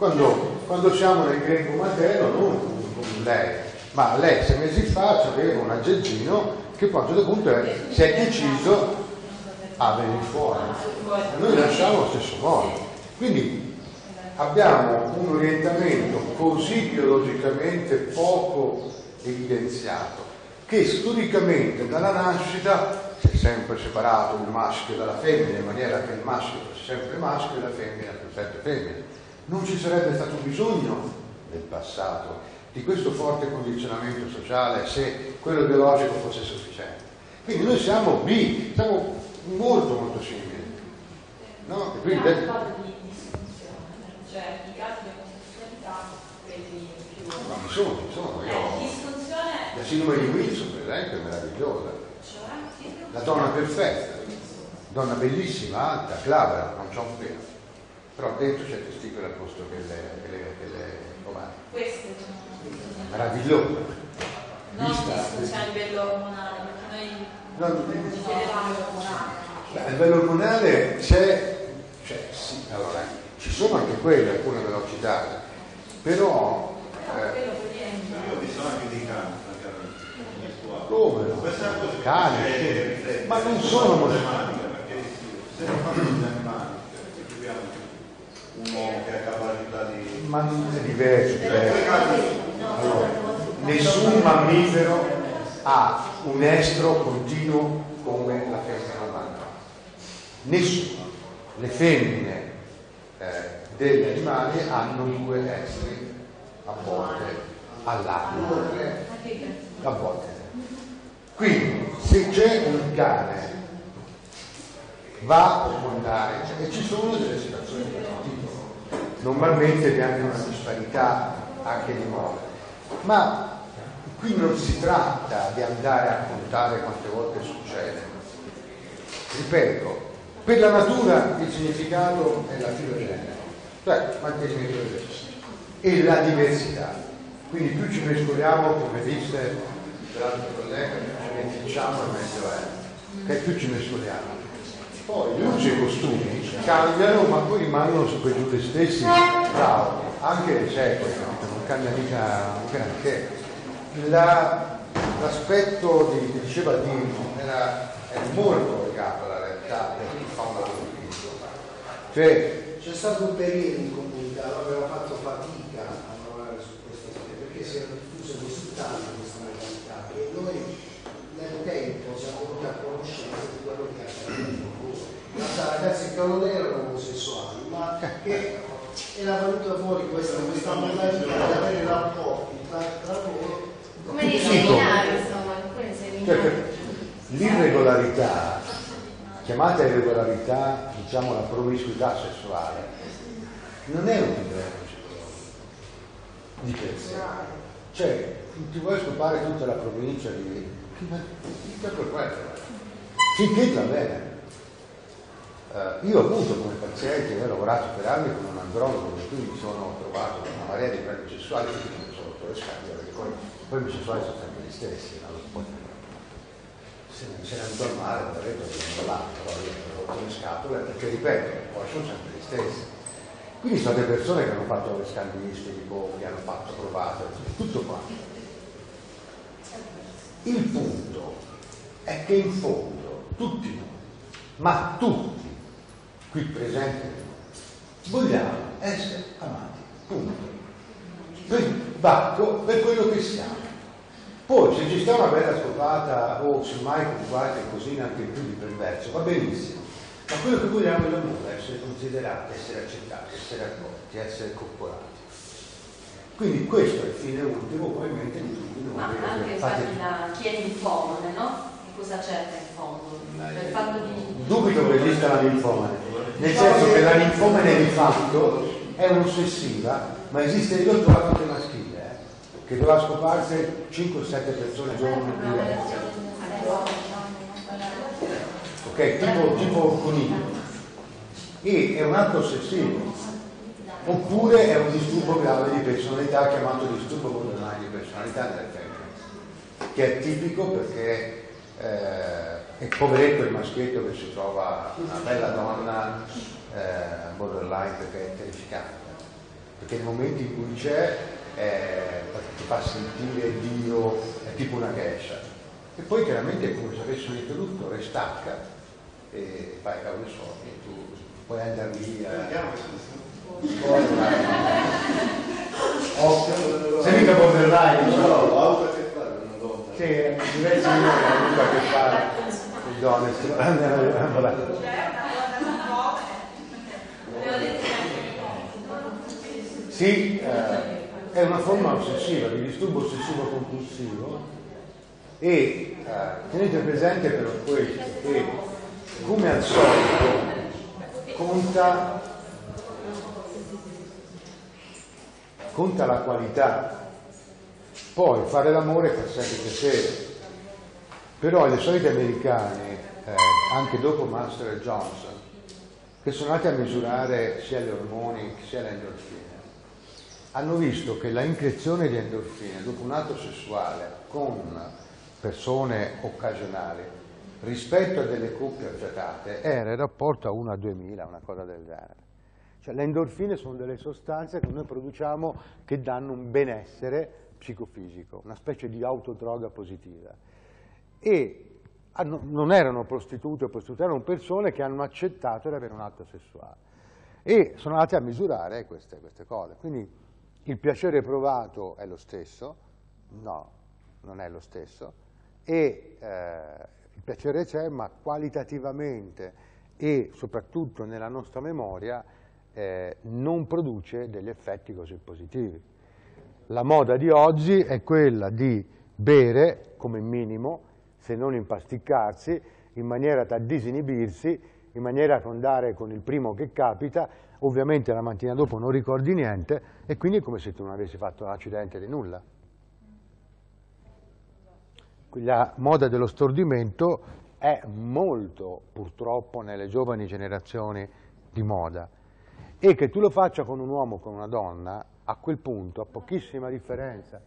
quando, quando siamo nel greco materno, non come lei, ma lei sei mesi fa aveva un aggeggino che poi a un certo punto è- si è deciso a venire fuori. Noi nasciamo allo stesso modo. Quindi abbiamo un orientamento così biologicamente poco evidenziato che storicamente dalla nascita si è sempre separato il maschio dalla femmina in maniera che il maschio fosse sempre maschio e la femmina fosse sempre femmina. Non ci sarebbe stato bisogno nel passato di questo forte condizionamento sociale se quello biologico fosse sufficiente. Quindi noi siamo B, siamo molto molto simili. No? E quindi cioè i casi di omosessualità, quelli più... Ma ci sono, ci sono. Eh, Io, disfunzione, la sindrome di Wilson, per esempio, è meravigliosa. cioè, La donna perfetta, donna bellissima, alta, glabra, non c'è un pelo. Però dentro c'è il testicolo al posto che le, che le, che le ovari. queste sono Meravigliosa. non Vista. disfunzione a livello ormonale, perché noi No, ci chiedevamo ormonale. A livello ormonale c'è, c'è, sì, allora, ci sono anche quelle, alcune velocitate, però eh, Quello vuol dire Io ho visto anche dei cani, come è- è- ma non è sono problematica perché se non fanno gli animali, cioè, se abbiamo un uomo che ha capacità di... ma non è diverso, diverso. Allora, nessun mammifero ha un estro continuo come la femmina umana. Nessuno. Le femmine eh, degli animali hanno due estri a volte all'anno. A volte. Quindi, se c'è un cane, va a smontare e ci sono delle situazioni. Normalmente anche una disparità anche di moda. Ma qui non si tratta di andare a contare quante volte succede. Ripeto, per la natura il significato è la filogenesi, cioè e la diversità. Quindi più ci mescoliamo, come disse l'altro collega, più ci meticciamo e meglio è. Più ci mescoliamo. Poi usi e costumi cambiano, ma poi rimangono su quei due stessi, bravo, anche nei secoli, non cambia mica un granché. La, l'aspetto di, diceva Dino era, era molto legato alla realtà del fauna cioè c'è stato un periodo in comunità aveva fatto fatica si era diffusa così tanto questa mentalità che noi nel tempo siamo venuti a conoscenza di quello che accadeva con loro. In realtà ragazzi che non erano omosessuali, ma che era venuta fuori questa, questa modalità di avere rapporti tra, tra loro. Come nei seminari, insomma, come seminari. Cioè, l'irregolarità, chiamata irregolarità, diciamo la promiscuità sessuale, non è un problema di per sé. Cioè, ti vuoi scopare tutta la provincia di... per questo. Finché va bene. Uh, io avuto come paziente, ho lavorato per anni con un andrologo e quindi mi sono trovato una marea di pratiche sessuali che mi sono rotto le scatole, poi, poi i sessuali sono sempre gli stessi, no? se non c'era che non là, però io ho rotto le scatole, perché ripeto, poi sono sempre gli stessi. Quindi sono delle persone che hanno fatto le scandiniste di Bovi, hanno fatto provate, tutto quanto. Il punto è che in fondo tutti noi, ma tutti qui presenti, vogliamo essere amati, punto. Per batto per quello che siamo. Poi se ci sta una bella scopata o semmai con qualche cosina anche più di perverso, va benissimo ma quello che vogliamo è l'amore, essere considerati, essere accettati, essere accolti, essere coccolati. Quindi questo è il fine ultimo probabilmente di tutti noi. Ma anche infatti la chiede linfomane, no? Che cosa cerca in fondo? Dubito che esista la linfomane, nel senso che la linfomane di fatto è un'ossessiva, ma esiste, io ho trovato anche maschile, eh, che doveva scoparsi 5 7 persone giorno diverse ok? Tipo, tipo coniglio. E è un atto ossessivo. Oppure è un disturbo grave di personalità chiamato disturbo borderline di personalità nelle femmine, che è tipico perché eh, è poveretto il maschietto che si trova una bella donna eh, borderline perché è terrificante. Perché nei momenti in cui c'è eh, ti fa sentire Dio, è tipo una gescia. E poi chiaramente è come se avesse un interruttore, stacca e fai cavoli suoi e tu puoi andare via. Occhio, sei mica borderline, no? No, a che fare con una donna. Sì, diversi di noi hanno avuto a che con donne, Sì, eh, è una forma ossessiva, di disturbo ossessivo compulsivo. E eh, tenete presente però questo che come al solito conta, conta la qualità, poi fare l'amore fa sempre piacere, però le solite americane, eh, anche dopo Master e Johnson, che sono andati a misurare sia gli ormoni sia le endorfine, hanno visto che la increzione di endorfine dopo un atto sessuale con persone occasionali rispetto a delle coppie affiatate era in rapporto a 1 a 2000, una cosa del genere. Cioè le endorfine sono delle sostanze che noi produciamo che danno un benessere psicofisico, una specie di autodroga positiva. E hanno, non erano prostitute o prostitute, erano persone che hanno accettato di avere un atto sessuale. E sono andate a misurare queste, queste cose. Quindi il piacere provato è lo stesso? No, non è lo stesso. E eh, il piacere c'è, ma qualitativamente e soprattutto nella nostra memoria eh, non produce degli effetti così positivi. La moda di oggi è quella di bere come minimo, se non impasticcarsi, in maniera da disinibirsi in maniera da andare con il primo che capita, ovviamente la mattina dopo non ricordi niente e quindi è come se tu non avessi fatto un accidente di nulla. La moda dello stordimento è molto, purtroppo, nelle giovani generazioni di moda e che tu lo faccia con un uomo o con una donna, a quel punto ha pochissima differenza.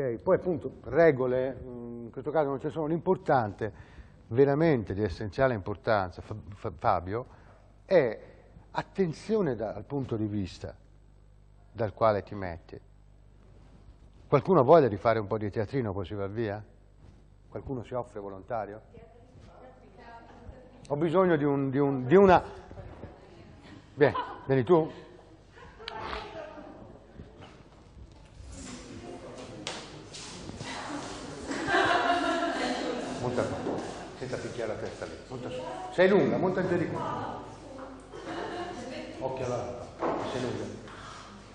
Okay? Poi appunto regole, in questo caso non ci sono, l'importante, veramente di essenziale importanza, Fabio, è attenzione dal punto di vista dal quale ti metti. Qualcuno ha voglia di fare un po' di teatrino, poi si va via? Qualcuno si offre volontario? Ho bisogno di, un, di, un, di una... Vieni, vieni tu? Monta qua, senza picchiare la testa lì. Monta su. Sei lunga, monta giù di qua. Occhio alla sei lunga.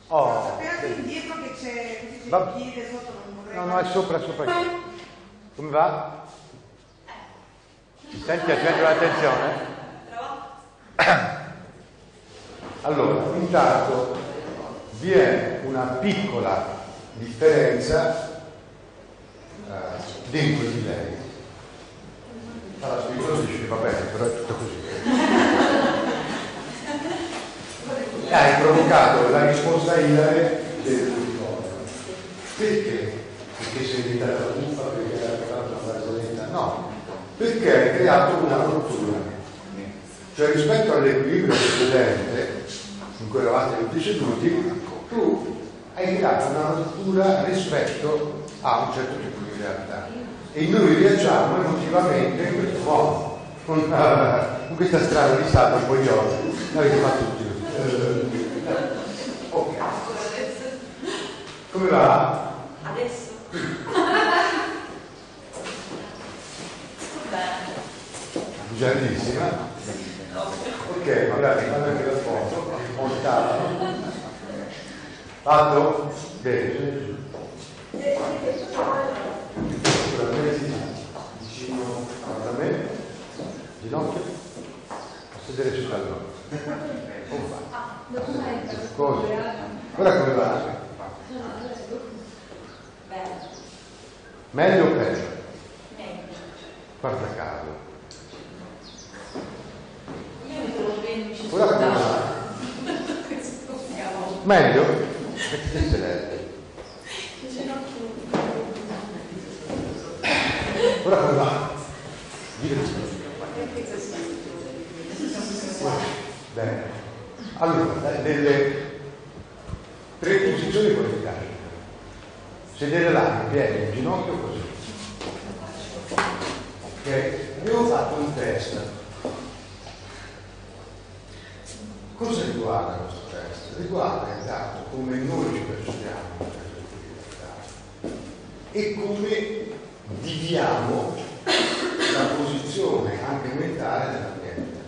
Oh, Sappiate indietro che c'è Va- piede sotto non vorrei. No, no, è sopra, sopra. Come va? Senti al centro l'attenzione? <coughs> Allora, intanto vi è una piccola differenza eh, dentro di lei. Allora, se lo dici, va bene, però è tutto così. Hai provocato la risposta ilare del tuo Perché? Perché sei diventata buffa, perché hai fatto una barzelletta? No, perché hai creato una rottura. Cioè rispetto all'equilibrio precedente, in cui eravate tutti seduti, tu hai creato una rottura rispetto a un certo tipo di realtà. E noi viaggiamo emotivamente in questo modo, con, eh, con questa strada di stato un po' di oggi. L'avete fatto tutti. Eh, ok. Come va? Adesso? Bugiardissima. Ok, magari fanno anche la foto, montata. Fatto? Bene. Sulla mia vicino a me, ginocchio, a sedere sul tallone. Cosa? Guarda come va. Meglio o peggio? Guarda caso. Io mi trovo bene vicino Guarda come va. <laughs> Meglio? Che ti lei? Ora come va? Bene. Allora, delle tre posizioni puoi dare. Sedere là, in ginocchio così. Ok? Abbiamo fatto un test. Cosa riguarda questo test? Riguarda intanto come noi ci percepiamo e come viviamo la posizione anche mentale dell'ambiente.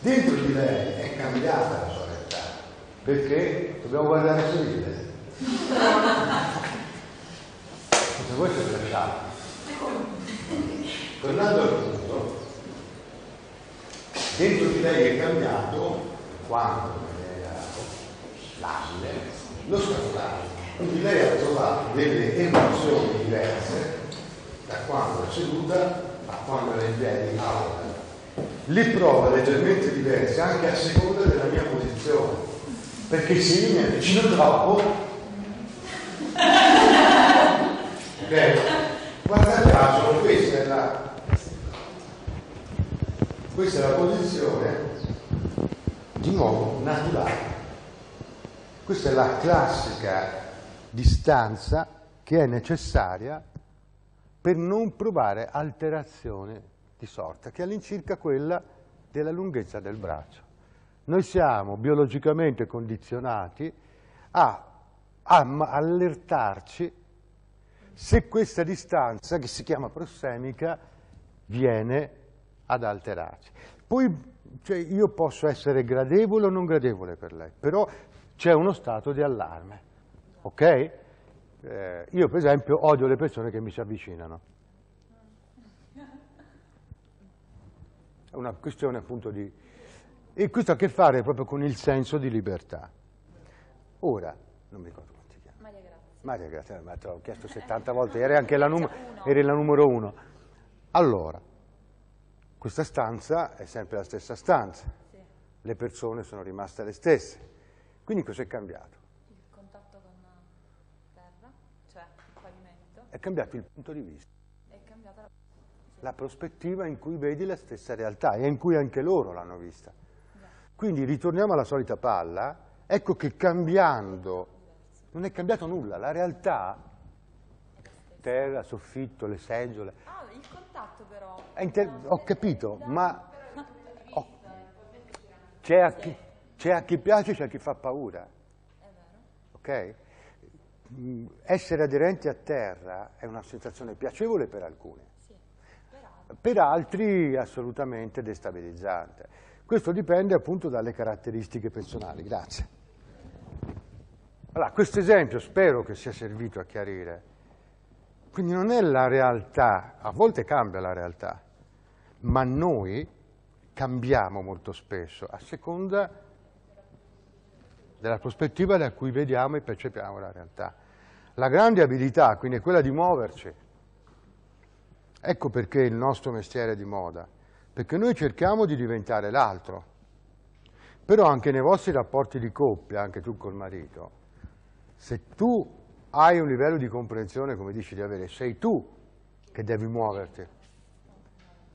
Dentro di lei è cambiata la sua realtà, perché dobbiamo guardare di lei. Se voi siete lasciati. Tornando al punto, dentro di lei è cambiato quando era l'anime, lo scapolare. Quindi lei ha trovato delle emozioni diverse da quando è seduta a quando è in piedi ora. Le prova leggermente diverse anche a seconda della mia posizione. Perché se io mi avvicino troppo, ok? Guarda caso, questa è la questa è la posizione di nuovo naturale. Questa è la classica distanza che è necessaria per non provare alterazione di sorta, che è all'incirca quella della lunghezza del braccio. Noi siamo biologicamente condizionati a, a allertarci se questa distanza, che si chiama prossemica, viene ad alterarci. Poi cioè, io posso essere gradevole o non gradevole per lei, però c'è uno stato di allarme, ok? Eh, io per esempio odio le persone che mi si avvicinano. È una questione appunto di... E questo ha a che fare proprio con il senso di libertà. Ora, non mi ricordo come ti chiami. Maria Grazia. Maria Grazia, ma te l'ho chiesto 70 volte, eri anche la, num- eri la numero uno. Allora, questa stanza è sempre la stessa stanza, Sì. le persone sono rimaste le stesse. Quindi cos'è cambiato? Il contatto con terra, cioè il pavimento, È cambiato il punto di vista, è cambiata la... la prospettiva in cui vedi la stessa realtà e in cui anche loro l'hanno vista. Quindi ritorniamo alla solita palla, ecco che cambiando, non è cambiato nulla, la realtà, terra, soffitto, le seggiole, Ah, il contatto però. È ho capito, ma c'è, a chi, c'è a chi piace, c'è a chi fa paura. Ok? Mm, Essere aderenti a terra è una sensazione piacevole per alcuni, per altri assolutamente destabilizzante. Questo dipende appunto dalle caratteristiche personali. Grazie. Allora, questo esempio spero che sia servito a chiarire. Quindi non è la realtà, a volte cambia la realtà, ma noi cambiamo molto spesso a seconda della prospettiva da cui vediamo e percepiamo la realtà. La grande abilità, quindi, è quella di muoverci. Ecco perché il nostro mestiere è di moda, perché noi cerchiamo di diventare l'altro. Però anche nei vostri rapporti di coppia, anche tu col marito, se tu hai un livello di comprensione come dici di avere, sei tu che devi muoverti.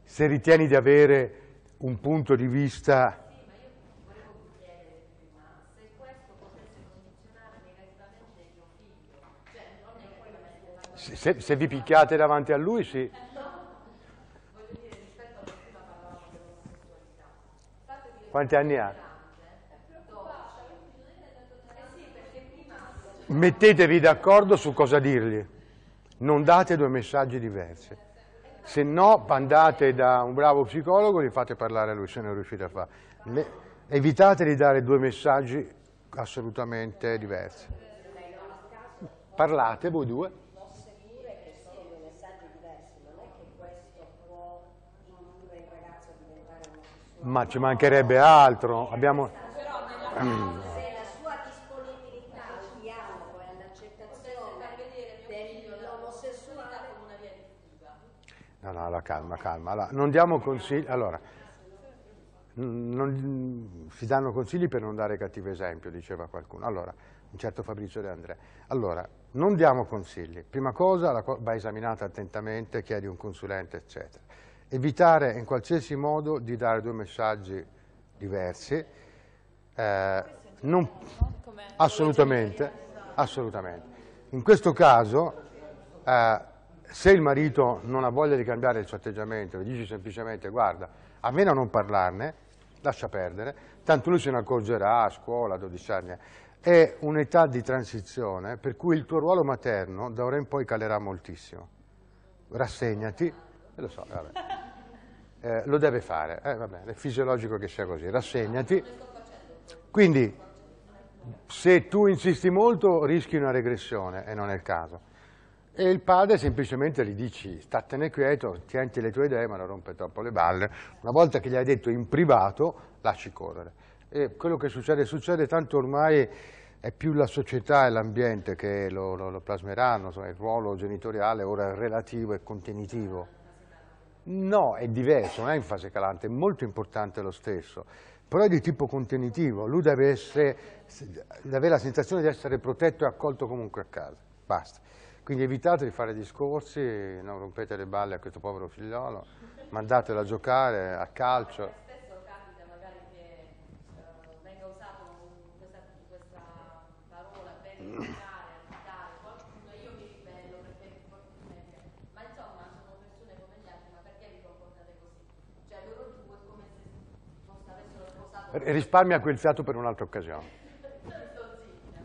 Se ritieni di avere un punto di vista Se, se- vi picchiate davanti a lui, sì. Quanti anni ha? Mettetevi d'accordo su cosa dirgli. Non date due messaggi diversi. Se no, andate da un bravo psicologo e gli fate parlare a lui, se non riuscite a fare. Le- evitate di dare due messaggi assolutamente diversi. Parlate voi due. sicure che sono due messaggi diversi, non è che questo può indurre il ragazzo a diventare omosessuale. Ma ci mancherebbe altro. Abbiamo... Se la sua disponibilità al dialogo all'accettazione dell'omosessuale No, no, la calma, calma. Allora, non diamo consigli. Allora, non- si danno consigli per non dare cattivo esempio, diceva qualcuno. Allora, un certo Fabrizio De Andrea. Allora, non diamo consigli. Prima cosa va esaminata attentamente, chiedi un consulente, eccetera. Evitare in qualsiasi modo di dare due messaggi diversi. eh, non- assolutamente, assolutamente. In questo caso, eh, se il marito non ha voglia di cambiare il suo atteggiamento, gli dici semplicemente guarda, a meno non parlarne, lascia perdere, tanto lui se ne accorgerà a scuola, a 12 anni. È un'età di transizione per cui il tuo ruolo materno da ora in poi calerà moltissimo. Rassegnati, eh, lo so. Eh, lo deve fare, eh, vabbè, è fisiologico che sia così, rassegnati. Quindi, se tu insisti molto, rischi una regressione e non è il caso. E il padre semplicemente gli dici, statene quieto, tienti le tue idee, ma non rompe troppo le balle. Una volta che gli hai detto in privato, lasci correre. E quello che succede, succede, tanto ormai è più la società e l'ambiente che lo, lo- lo plasmeranno, insomma, il ruolo genitoriale ora è relativo e contenitivo. No, è diverso, non è in fase calante, è molto importante lo stesso, però è di tipo contenitivo, lui deve, essere, deve avere la sensazione di essere protetto e accolto comunque a casa, basta. Quindi evitate di fare discorsi, non rompete le balle a questo povero figliolo, mandatelo a giocare a calcio. Spesso capita magari che eh, venga usato un- questa, questa parola per indicare, agitare qualcuno e io mi ribello perché perché- ma insomma sono persone come gli altri, ma perché vi comportate così? Cioè loro due come se fosse- avessero sposato Risparmia quel fiato per un'altra occasione.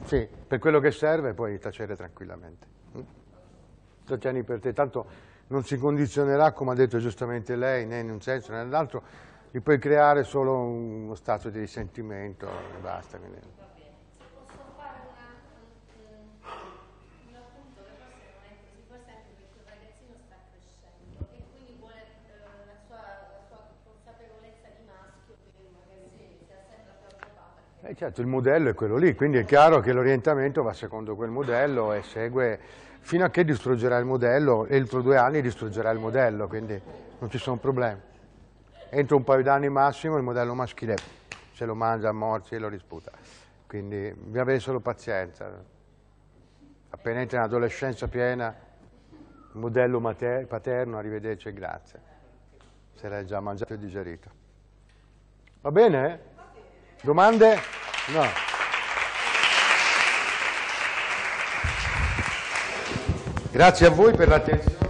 Sì, per quello che serve puoi tacere tranquillamente. Mm? Lo tieni per te, tanto non si condizionerà, come ha detto giustamente lei, né in un senso né nell'altro, gli puoi creare solo uno stato di risentimento e basta. quindi- Posso fare una- un, un appunto che forse non è così, forse anche perché il ragazzino sta crescendo e quindi vuole eh, la, sua, la sua consapevolezza Eh, certo, il modello è quello lì, quindi è chiaro che l'orientamento va secondo quel modello e segue fino a che distruggerà il modello, entro due anni distruggerà il modello, quindi non ci sono problemi. Entro un paio d'anni massimo il modello maschile se lo mangia a morsi e lo risputa, quindi bisogna avere solo pazienza. Appena entra in adolescenza piena, modello paterno, arrivederci e grazie, se l'hai già mangiato e digerito. Va bene? Domande? No. Grazie a voi per l'attenzione.